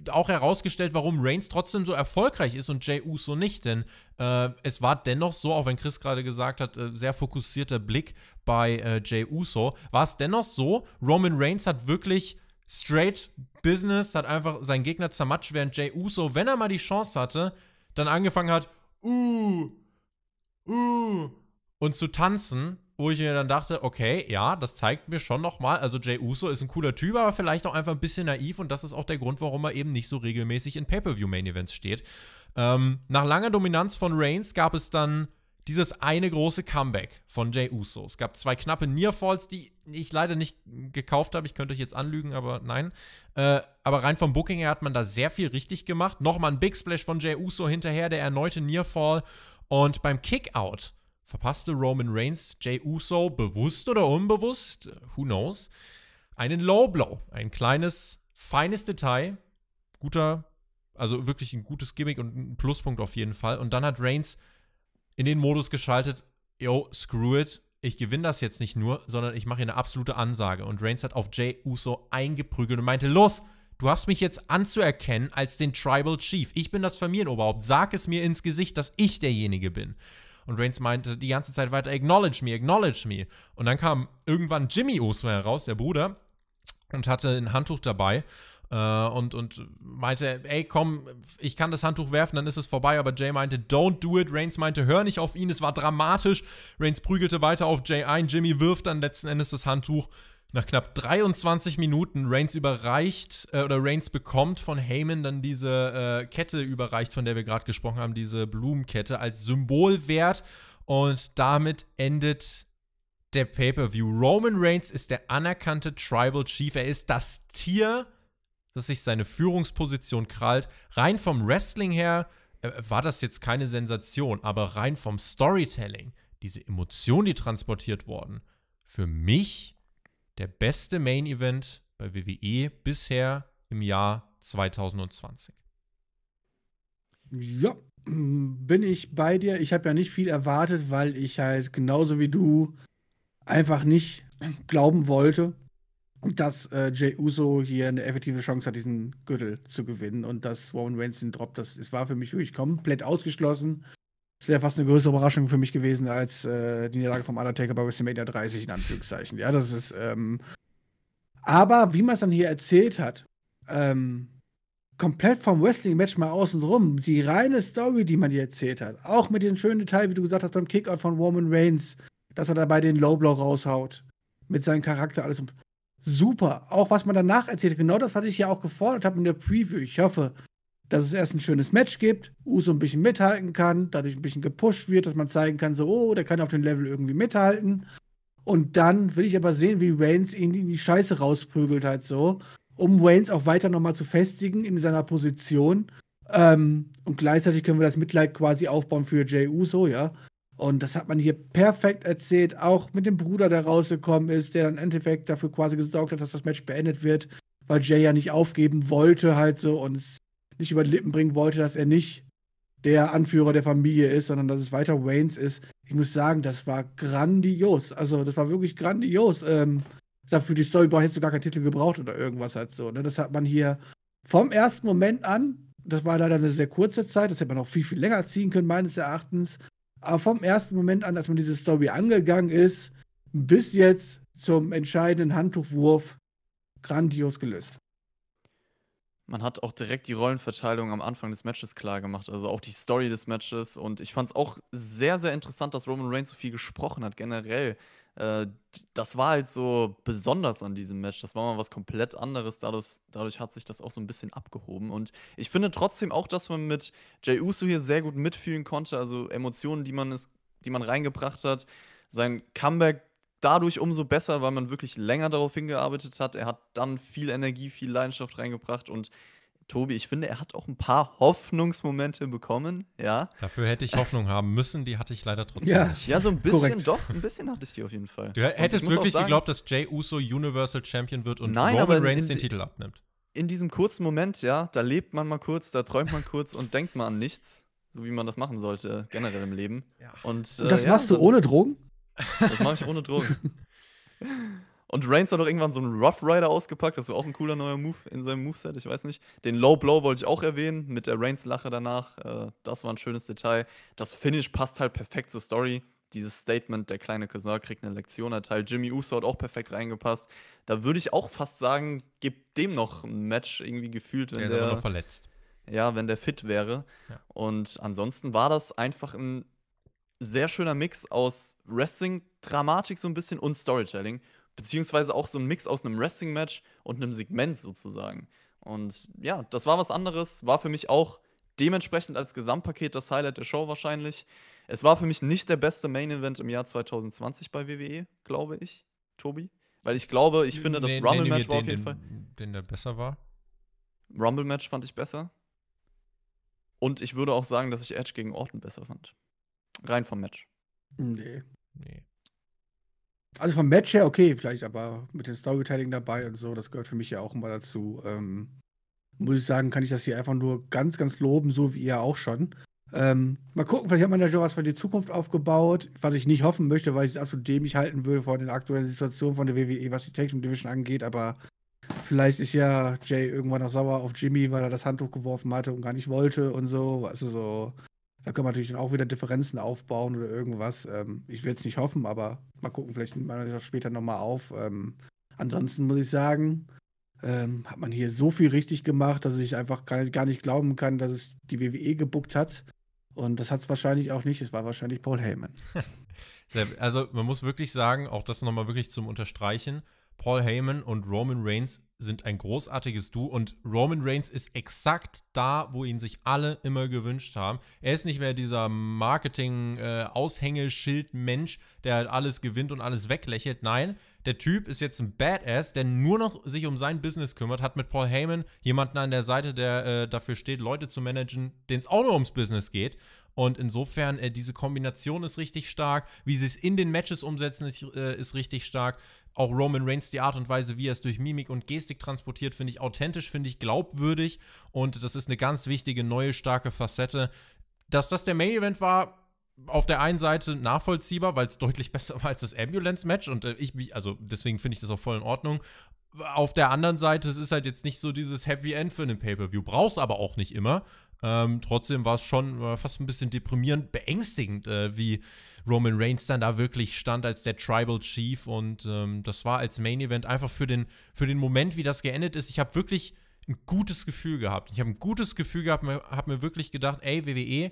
auch herausgestellt, warum Reigns trotzdem so erfolgreich ist und Jey Uso nicht. Denn äh, es war dennoch so, auch wenn Chris gerade gesagt hat, äh, sehr fokussierter Blick bei äh, Jey Uso, war es dennoch so, Roman Reigns hat wirklich straight Business, hat einfach seinen Gegner zermatscht, während Jey Uso, wenn er mal die Chance hatte, dann angefangen hat, uh, uh, und zu tanzen wo ich mir dann dachte, okay, ja, das zeigt mir schon nochmal, also Jay Uso ist ein cooler Typ, aber vielleicht auch einfach ein bisschen naiv und das ist auch der Grund, warum er eben nicht so regelmäßig in Pay-Per-View-Main-Events steht. Ähm, nach langer Dominanz von Reigns gab es dann dieses eine große Comeback von Jay Uso. Es gab zwei knappe Nearfalls, die ich leider nicht gekauft habe. Ich könnte euch jetzt anlügen, aber nein. Äh, aber rein vom Booking her hat man da sehr viel richtig gemacht. Nochmal ein Big Splash von Jay Uso hinterher, der erneute Nearfall. Und beim Kickout verpasste Roman Reigns Jay Uso bewusst oder unbewusst, who knows, einen Low Blow. Ein kleines, feines Detail. Guter, also wirklich ein gutes Gimmick und ein Pluspunkt auf jeden Fall. Und dann hat Reigns in den Modus geschaltet, yo, screw it. Ich gewinne das jetzt nicht nur, sondern ich mache hier eine absolute Ansage. Und Reigns hat auf Jay Uso eingeprügelt und meinte, los, du hast mich jetzt anzuerkennen als den Tribal Chief. Ich bin das Familienoberhaupt. Sag es mir ins Gesicht, dass ich derjenige bin. Und Reigns meinte die ganze Zeit weiter, acknowledge me, acknowledge me. Und dann kam irgendwann Jimmy Uso heraus, der Bruder, und hatte ein Handtuch dabei. Uh, und, und meinte, ey, komm, ich kann das Handtuch werfen, dann ist es vorbei. Aber Jay meinte, don't do it. Reigns meinte, hör nicht auf ihn, es war dramatisch. Reigns prügelte weiter auf Jay ein. Jimmy wirft dann letzten Endes das Handtuch. Nach knapp 23 Minuten Reigns überreicht äh, oder Reigns bekommt von Heyman dann diese äh, Kette überreicht, von der wir gerade gesprochen haben, diese Blumenkette als Symbolwert und damit endet der Pay-per-View. Roman Reigns ist der anerkannte Tribal Chief. Er ist das Tier, das sich seine Führungsposition krallt. Rein vom Wrestling her äh, war das jetzt keine Sensation, aber rein vom Storytelling, diese Emotion, die transportiert worden, für mich der beste Main Event bei WWE bisher im Jahr 2020. Ja, bin ich bei dir. Ich habe ja nicht viel erwartet, weil ich halt genauso wie du einfach nicht glauben wollte, dass äh, Jay Uso hier eine effektive Chance hat, diesen Gürtel zu gewinnen und dass Roman Reigns den Drop, das, das war für mich wirklich komplett ausgeschlossen. Es wäre fast eine größere Überraschung für mich gewesen als äh, die Niederlage vom Undertaker bei WrestleMania 30 in Anführungszeichen. Ja, das ist. Ähm aber wie man es dann hier erzählt hat, ähm, komplett vom Wrestling-Match mal außen rum, die reine Story, die man hier erzählt hat, auch mit diesem schönen Detail, wie du gesagt hast, beim Kickout von Roman Reigns, dass er dabei den Low-Blow raushaut, mit seinem Charakter, alles. Super. Auch was man danach erzählt genau das, was ich ja auch gefordert habe in der Preview. Ich hoffe, dass es erst ein schönes Match gibt, Uso ein bisschen mithalten kann, dadurch ein bisschen gepusht wird, dass man zeigen kann, so, oh, der kann auf dem Level irgendwie mithalten. Und dann will ich aber sehen, wie Waynes ihn in die Scheiße rausprügelt halt so, um Waynes auch weiter nochmal zu festigen in seiner Position. Ähm, und gleichzeitig können wir das Mitleid quasi aufbauen für Jay Uso, ja. Und das hat man hier perfekt erzählt, auch mit dem Bruder, der rausgekommen ist, der dann im Endeffekt dafür quasi gesorgt hat, dass das Match beendet wird, weil Jay ja nicht aufgeben wollte halt so und es nicht über die Lippen bringen wollte, dass er nicht der Anführer der Familie ist, sondern dass es weiter Waynes ist. Ich muss sagen, das war grandios. Also, das war wirklich grandios. Ähm, dafür die Storyboard hättest du gar keinen Titel gebraucht oder irgendwas halt so. Ne? Das hat man hier vom ersten Moment an, das war leider eine sehr kurze Zeit, das hätte man auch viel, viel länger ziehen können, meines Erachtens. Aber vom ersten Moment an, als man diese Story angegangen ist, bis jetzt zum entscheidenden Handtuchwurf, grandios gelöst man hat auch direkt die Rollenverteilung am Anfang des Matches klar gemacht, also auch die Story des Matches. Und ich fand es auch sehr, sehr interessant, dass Roman Reigns so viel gesprochen hat, generell. Äh, das war halt so besonders an diesem Match. Das war mal was komplett anderes. Dadurch, dadurch hat sich das auch so ein bisschen abgehoben. Und ich finde trotzdem auch, dass man mit Jey Uso hier sehr gut mitfühlen konnte. Also Emotionen, die man, ist, die man reingebracht hat. Sein Comeback dadurch umso besser, weil man wirklich länger darauf hingearbeitet hat. Er hat dann viel Energie, viel Leidenschaft reingebracht und Tobi, ich finde, er hat auch ein paar Hoffnungsmomente bekommen, ja. Dafür hätte ich Hoffnung haben müssen, die hatte ich leider trotzdem ja. nicht. Ja, so ein bisschen Korrekt. doch, ein bisschen hatte ich die auf jeden Fall. Du hättest wirklich sagen, geglaubt, dass Jay Uso Universal Champion wird und Nein, Roman Reigns den Titel abnimmt. In diesem kurzen Moment, ja, da lebt man mal kurz, da träumt man kurz und denkt mal an nichts, so wie man das machen sollte, generell im Leben. Ja. Und, äh, das machst du ohne Drogen? Das mache ich ohne Drogen. Und Reigns hat doch irgendwann so einen Rough Rider ausgepackt. Das war auch ein cooler neuer Move in seinem Moveset, ich weiß nicht. Den Low Blow wollte ich auch erwähnen, mit der Reigns-Lache danach. Äh, das war ein schönes Detail. Das Finish passt halt perfekt zur Story. Dieses Statement, der kleine Cousin kriegt eine Lektion erteilt. Jimmy Uso hat auch perfekt reingepasst. Da würde ich auch fast sagen, gibt dem noch ein Match irgendwie gefühlt, wenn Der der, ist aber noch verletzt. ja, wenn der fit wäre. Ja. Und ansonsten war das einfach ein sehr schöner Mix aus Wrestling, Dramatik so ein bisschen und Storytelling. Beziehungsweise auch so ein Mix aus einem Wrestling-Match und einem Segment sozusagen. Und ja, das war was anderes. War für mich auch dementsprechend als Gesamtpaket das Highlight der Show wahrscheinlich. Es war für mich nicht der beste Main-Event im Jahr 2020 bei WWE, glaube ich, Tobi. Weil ich glaube, ich finde, das Nee, Rumble-Match war auf jeden den, Fall. Den, den der besser war. Rumble-Match fand ich besser. Und ich würde auch sagen, dass ich Edge gegen Orton besser fand. Rein vom Match. Nee. Nee. Also vom Match her okay, vielleicht, aber mit dem Storytelling dabei und so, das gehört für mich ja auch immer dazu. Ähm, muss ich sagen, kann ich das hier einfach nur ganz, ganz loben, so wie ihr auch schon. Ähm, mal gucken, vielleicht hat man ja schon was für die Zukunft aufgebaut, was ich nicht hoffen möchte, weil ich es absolut dämlich halten würde vor der aktuellen Situation von der WWE, was die Technik Division angeht, aber vielleicht ist ja Jay irgendwann noch sauer auf Jimmy, weil er das Handtuch geworfen hatte und gar nicht wollte und so. Also so, da kann man natürlich dann auch wieder Differenzen aufbauen oder irgendwas. Ähm, ich will es nicht hoffen, aber mal gucken, vielleicht nimmt man das später nochmal auf. Ähm, ansonsten muss ich sagen, ähm, hat man hier so viel richtig gemacht, dass ich einfach gar nicht, gar nicht glauben kann, dass es die WWE gebuckt hat. Und das hat es wahrscheinlich auch nicht. Es war wahrscheinlich Paul Heyman. *laughs* Also man muss wirklich sagen, auch das nochmal wirklich zum Unterstreichen, Paul Heyman und Roman Reigns sind ein großartiges Duo und Roman Reigns ist exakt da, wo ihn sich alle immer gewünscht haben. Er ist nicht mehr dieser Marketing-Aushängeschild-Mensch, der halt alles gewinnt und alles weglächelt. Nein, der Typ ist jetzt ein Badass, der nur noch sich um sein Business kümmert, hat mit Paul Heyman jemanden an der Seite, der äh, dafür steht, Leute zu managen, denen es auch nur ums Business geht. Und insofern, äh, diese Kombination ist richtig stark. Wie sie es in den Matches umsetzen, ist, äh, ist richtig stark. Auch Roman Reigns, die Art und Weise, wie er es durch Mimik und Gestik transportiert, finde ich authentisch, finde ich glaubwürdig. Und das ist eine ganz wichtige, neue, starke Facette. Dass das der Main Event war, auf der einen Seite nachvollziehbar, weil es deutlich *laughs* besser war als das Ambulance-Match. Und äh, ich mich, also deswegen finde ich das auch voll in Ordnung. Auf der anderen Seite, es ist halt jetzt nicht so dieses Happy End für einen Pay-Per-View. Brauchst aber auch nicht immer. Ähm, trotzdem war es schon äh, fast ein bisschen deprimierend, beängstigend, äh, wie Roman Reigns dann da wirklich stand als der Tribal Chief. Und ähm, das war als Main Event einfach für den, für den Moment, wie das geendet ist. Ich habe wirklich ein gutes Gefühl gehabt. Ich habe ein gutes Gefühl gehabt, habe mir wirklich gedacht, ey, WWE,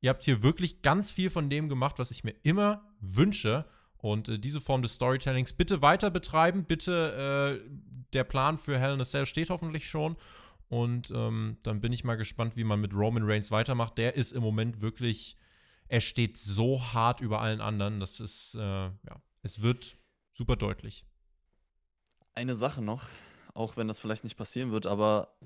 ihr habt hier wirklich ganz viel von dem gemacht, was ich mir immer wünsche. Und äh, diese Form des Storytellings bitte weiter betreiben. Bitte, äh, der Plan für Hell in a Cell steht hoffentlich schon. Und ähm, dann bin ich mal gespannt, wie man mit Roman Reigns weitermacht. Der ist im Moment wirklich, er steht so hart über allen anderen. Das ist, äh, ja, es wird super deutlich. Eine Sache noch, auch wenn das vielleicht nicht passieren wird, aber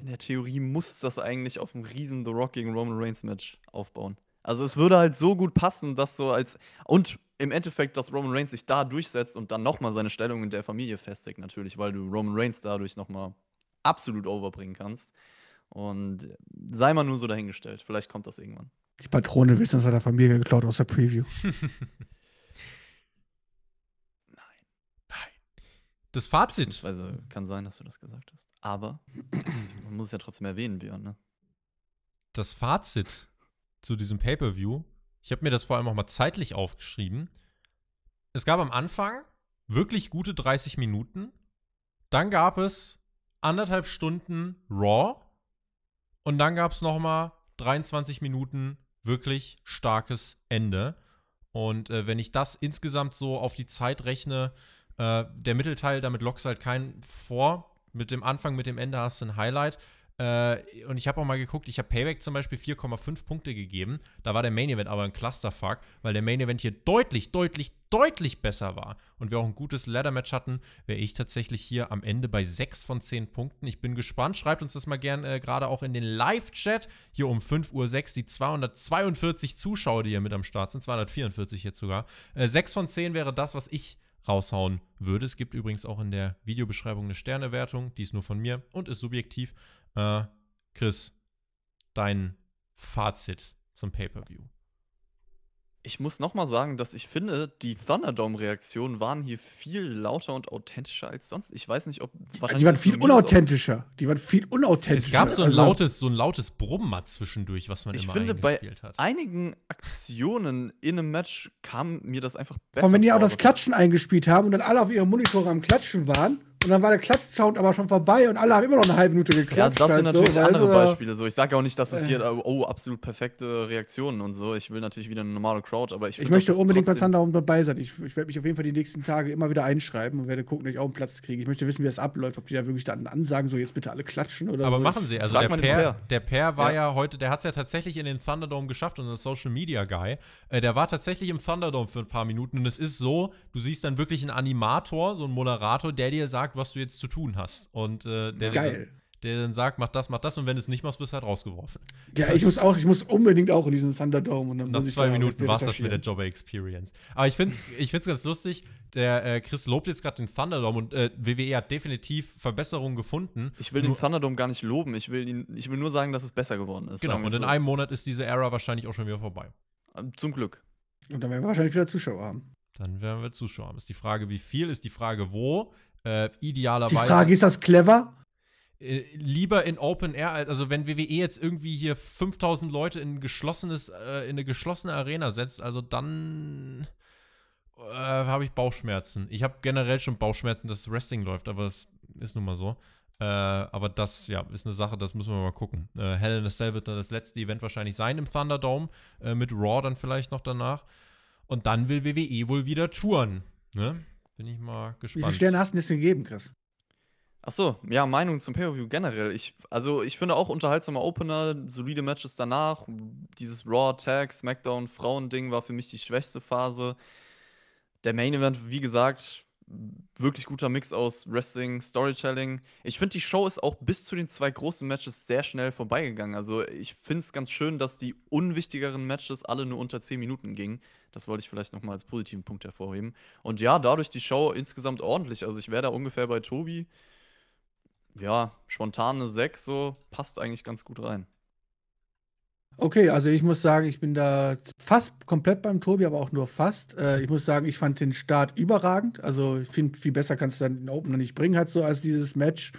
in der Theorie muss das eigentlich auf einem riesen The Rock gegen Roman Reigns Match aufbauen. Also es würde halt so gut passen, dass so als und im Endeffekt, dass Roman Reigns sich da durchsetzt und dann nochmal seine Stellung in der Familie festigt, natürlich, weil du Roman Reigns dadurch nochmal absolut overbringen kannst. Und sei mal nur so dahingestellt. Vielleicht kommt das irgendwann. Die Patrone wissen, das hat der Familie geklaut aus der Preview. *laughs* Das Fazit. Beziehungsweise kann sein, dass du das gesagt hast. Aber *clears throat* man muss es ja trotzdem erwähnen, Björn, ne? das Fazit zu diesem Pay-per-View, ich habe mir das vor allem auch mal zeitlich aufgeschrieben. Es gab am Anfang wirklich gute 30 Minuten. Dann gab es anderthalb Stunden Raw. Und dann gab es noch mal 23 Minuten wirklich starkes Ende. Und äh, wenn ich das insgesamt so auf die Zeit rechne, äh, der Mittelteil, damit lockst halt keinen vor. Mit dem Anfang, mit dem Ende hast du ein Highlight. Äh, und ich habe auch mal geguckt, ich habe Payback zum Beispiel 4,5 Punkte gegeben. Da war der Main Event aber ein Clusterfuck, weil der Main Event hier deutlich, deutlich, deutlich besser war. Und wir auch ein gutes Ladder-Match hatten, wäre ich tatsächlich hier am Ende bei 6 von 10 Punkten. Ich bin gespannt. Schreibt uns das mal gern äh, gerade auch in den Live-Chat. Hier um 5.06 Uhr die 242 Zuschauer, die hier mit am Start sind. 244 jetzt sogar. Äh, 6 von 10 wäre das, was ich raushauen würde. Es gibt übrigens auch in der Videobeschreibung eine Sternewertung, die ist nur von mir und ist subjektiv. Äh, Chris, dein Fazit zum Pay-Per-View. Ich muss noch mal sagen, dass ich finde, die Thunderdome-Reaktionen waren hier viel lauter und authentischer als sonst. Ich weiß nicht, ob. Die waren viel unauthentischer. Die waren viel unauthentischer. Es gab so ein Also, lautes, so ein lautes Brummen zwischendurch, was man Ich immer finde, bei eingespielt hat. einigen Aktionen in einem Match kam mir das einfach besser Von wenn die auch das Klatschen eingespielt haben und dann alle auf ihrem Monitor am Klatschen waren und dann war der Klatsch-Sound aber schon vorbei und alle haben immer noch eine halbe Minute Ja, geklatscht. das sind halt natürlich so, andere? Beispiele. So, ich sage auch nicht, dass es hier, oh, absolut perfekte Reaktionen und so. Ich will natürlich wieder eine normale Crowd, aber ich, Ich find, möchte das unbedingt bei Thunderdome dabei sein. Ich, ich werde mich auf jeden Fall die nächsten Tage immer wieder einschreiben und werde gucken, dass ich auch einen Platz kriege. Ich möchte wissen, wie das abläuft, ob die da wirklich dann ansagen, so jetzt bitte alle klatschen oder Aber so. machen sie. Also Frag der Per, Per. der Per war ja, Ja. heute, der hat es ja tatsächlich in den Thunderdome geschafft, unser Social Media Guy. Äh, der war tatsächlich im Thunderdome für ein paar Minuten und es ist so, du siehst dann wirklich einen Animator, so einen Moderator, der dir sagt, was du jetzt zu tun hast. Und äh, der, Geil. der dann sagt, mach das, mach das und wenn du es nicht machst, wirst du halt rausgeworfen. Ja, ich muss auch, ich muss unbedingt auch in diesen Thunderdome und dann Nach muss ich zwei da Minuten war es das mit der Jobber Experience. Aber ich finde es ich find's ganz lustig. Der äh, Chris lobt jetzt gerade den Thunderdome und äh, WWE hat definitiv Verbesserungen gefunden. Ich will den Nur- Thunderdome gar nicht loben. Ich will, ihn, ich will nur sagen, dass es besser geworden ist. Genau, und in so. einem Monat ist diese Era wahrscheinlich auch schon wieder vorbei. Zum Glück. Und dann werden wir wahrscheinlich wieder Zuschauer haben. Dann werden wir Zuschauer haben. Ist die Frage, wie viel, ist die Frage, wo. Äh, Die idealerweise. Frage, ist das clever? äh, lieber in Open Air, also wenn WWE jetzt irgendwie hier 5000 Leute in, ein geschlossenes, äh, in eine geschlossene Arena setzt, also dann äh, habe ich Bauchschmerzen. Ich habe generell schon Bauchschmerzen, dass Wrestling läuft, aber das ist nun mal so. Äh, aber das, ja, ist eine Sache, das müssen wir mal gucken. Äh, Hell in a Cell wird dann das letzte Event wahrscheinlich sein im Thunderdome, äh, mit Raw dann vielleicht noch danach. Und dann will WWE wohl wieder touren. Ne? Bin ich mal Wie gespannt. viele Sterne hast du denn gegeben, Chris? Ach so, ja, Meinung zum Pay-Per-View generell. Ich, also ich finde auch unterhaltsamer Opener, solide Matches danach. Dieses Raw Tag, SmackDown Frauen-Ding war für mich die schwächste Phase. Der Main Event, wie gesagt, wirklich guter Mix aus Wrestling, Storytelling. Ich finde, die Show ist auch bis zu den zwei großen Matches sehr schnell vorbeigegangen. Also ich finde es ganz schön, dass die unwichtigeren Matches alle nur unter 10 Minuten gingen. Das wollte ich vielleicht noch mal als positiven Punkt hervorheben. Und ja, dadurch die Show insgesamt ordentlich. Also ich wäre da ungefähr bei Tobi. Ja, spontane 6, so passt eigentlich ganz gut rein. Okay, also ich muss sagen, ich bin da fast komplett beim Tobi, aber auch nur fast. Äh, ich muss sagen, ich fand den Start überragend. Also ich finde, viel besser kannst du dann den Opener nicht bringen, halt so als dieses Match.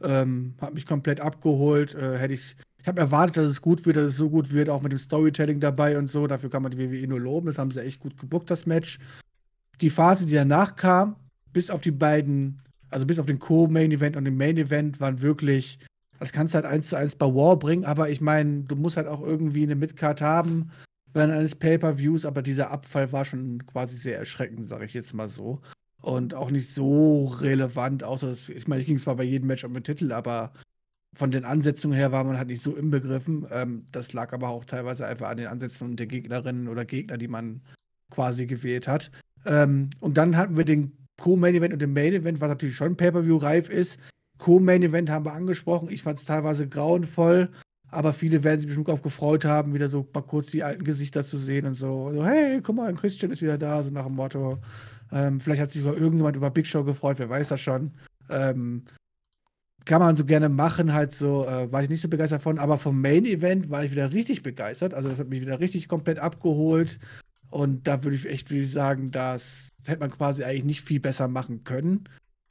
Ähm, hat mich komplett abgeholt. Äh, hätte ich, ich habe erwartet, dass es gut wird, dass es so gut wird, auch mit dem Storytelling dabei und so. Dafür kann man die WWE nur loben. Das haben sie echt gut gebuckt, das Match. Die Phase, die danach kam, bis auf die beiden, also bis auf den Co-Main-Event und den Main-Event, waren wirklich das kannst du halt eins zu eins bei War bringen, aber ich meine, du musst halt auch irgendwie eine Midcard haben während eines Pay-Per-Views, aber dieser Abfall war schon quasi sehr erschreckend, sage ich jetzt mal so. Und auch nicht so relevant, außer, dass, ich meine, ich ging zwar bei jedem Match um den Titel, aber von den Ansetzungen her war man halt nicht so inbegriffen. Ähm, das lag aber auch teilweise einfach an den Ansätzen der Gegnerinnen oder Gegner, die man quasi gewählt hat. Ähm, und dann hatten wir den Co-Main-Event und den Main-Event, was natürlich schon Pay-Per-View-reif ist. Co-Main-Event haben wir angesprochen. Ich fand es teilweise grauenvoll, aber viele werden sich bestimmt darauf gefreut haben, wieder so mal kurz die alten Gesichter zu sehen und so. so hey, guck mal, Christian ist wieder da, so nach dem Motto. Ähm, vielleicht hat sich sogar irgendjemand über Big Show gefreut, wer weiß das schon. Ähm, kann man so gerne machen, halt so, äh, war ich nicht so begeistert von, aber vom Main-Event war ich wieder richtig begeistert. Also, das hat mich wieder richtig komplett abgeholt. Und da würde ich echt würde ich sagen, das hätte man quasi eigentlich nicht viel besser machen können.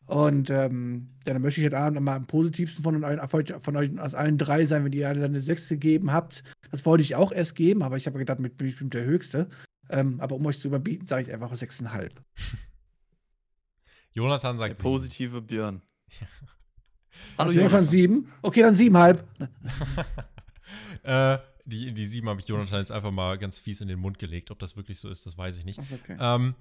Und ähm, ja, dann möchte ich heute Abend mal am positivsten von euch, von euch aus allen drei sein, wenn ihr alle eine 6 gegeben habt. Das wollte ich auch erst geben, aber ich habe gedacht, mit bin ich bestimmt der Höchste. Ähm, aber um euch zu überbieten, sage ich einfach 6,5. *laughs* Jonathan Der sagt sieben. positive Björn. Hallo, Jonathan 7? Okay, dann 7,5. *laughs* *laughs* äh, die, die sieben habe ich Jonathan jetzt einfach mal ganz fies in den Mund gelegt. Ob das wirklich so ist, das weiß ich nicht. Okay. Ähm,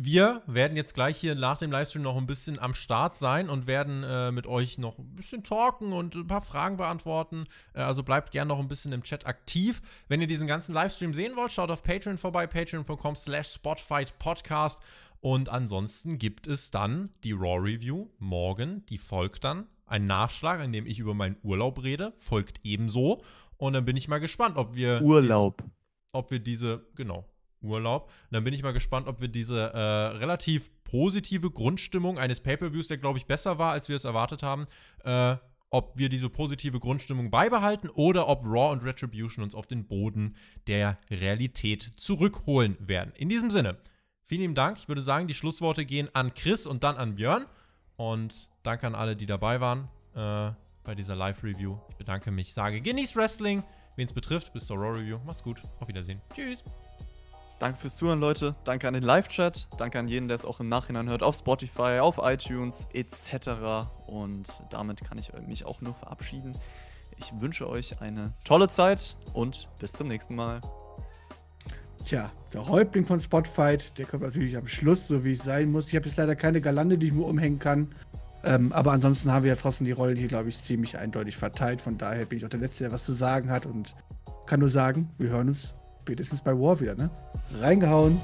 wir werden jetzt gleich hier nach dem Livestream noch ein bisschen am Start sein und werden äh, mit euch noch ein bisschen talken und ein paar Fragen beantworten. Äh, also bleibt gerne noch ein bisschen im Chat aktiv. Wenn ihr diesen ganzen Livestream sehen wollt, schaut auf Patreon vorbei, patreon.com slash spotfightpodcast. Und ansonsten gibt es dann die Raw Review morgen, die folgt dann. Ein Nachschlag, in dem ich über meinen Urlaub rede, folgt ebenso. Und dann bin ich mal gespannt, ob wir Urlaub. ob wir diese, genau, Urlaub. Und dann bin ich mal gespannt, ob wir diese äh, relativ positive Grundstimmung eines Pay-Per-Views, der, glaube ich, besser war, als wir es erwartet haben, äh, ob wir diese positive Grundstimmung beibehalten oder ob Raw und Retribution uns auf den Boden der Realität zurückholen werden. In diesem Sinne, vielen lieben Dank. Ich würde sagen, die Schlussworte gehen an Chris und dann an Björn. Und danke an alle, die dabei waren äh, bei dieser Live-Review. Ich bedanke mich, sage genießt Wrestling. Wen es betrifft, bis zur Raw-Review. Macht's gut. Auf Wiedersehen. Tschüss. Danke fürs Zuhören, Leute. Danke an den Live-Chat. Danke an jeden, der es auch im Nachhinein hört, auf Spotify, auf iTunes etc. Und damit kann ich mich auch nur verabschieden. Ich wünsche euch eine tolle Zeit und bis zum nächsten Mal. Tja, der Häuptling von Spotfight, der kommt natürlich am Schluss, so wie es sein muss. Ich habe jetzt leider keine Galande, die ich mir umhängen kann. Ähm, aber ansonsten haben wir ja trotzdem die Rollen hier, glaube ich, ziemlich eindeutig verteilt. Von daher bin ich auch der Letzte, der was zu sagen hat und kann nur sagen, wir hören uns spätestens bei War wieder, ne? Reingehauen.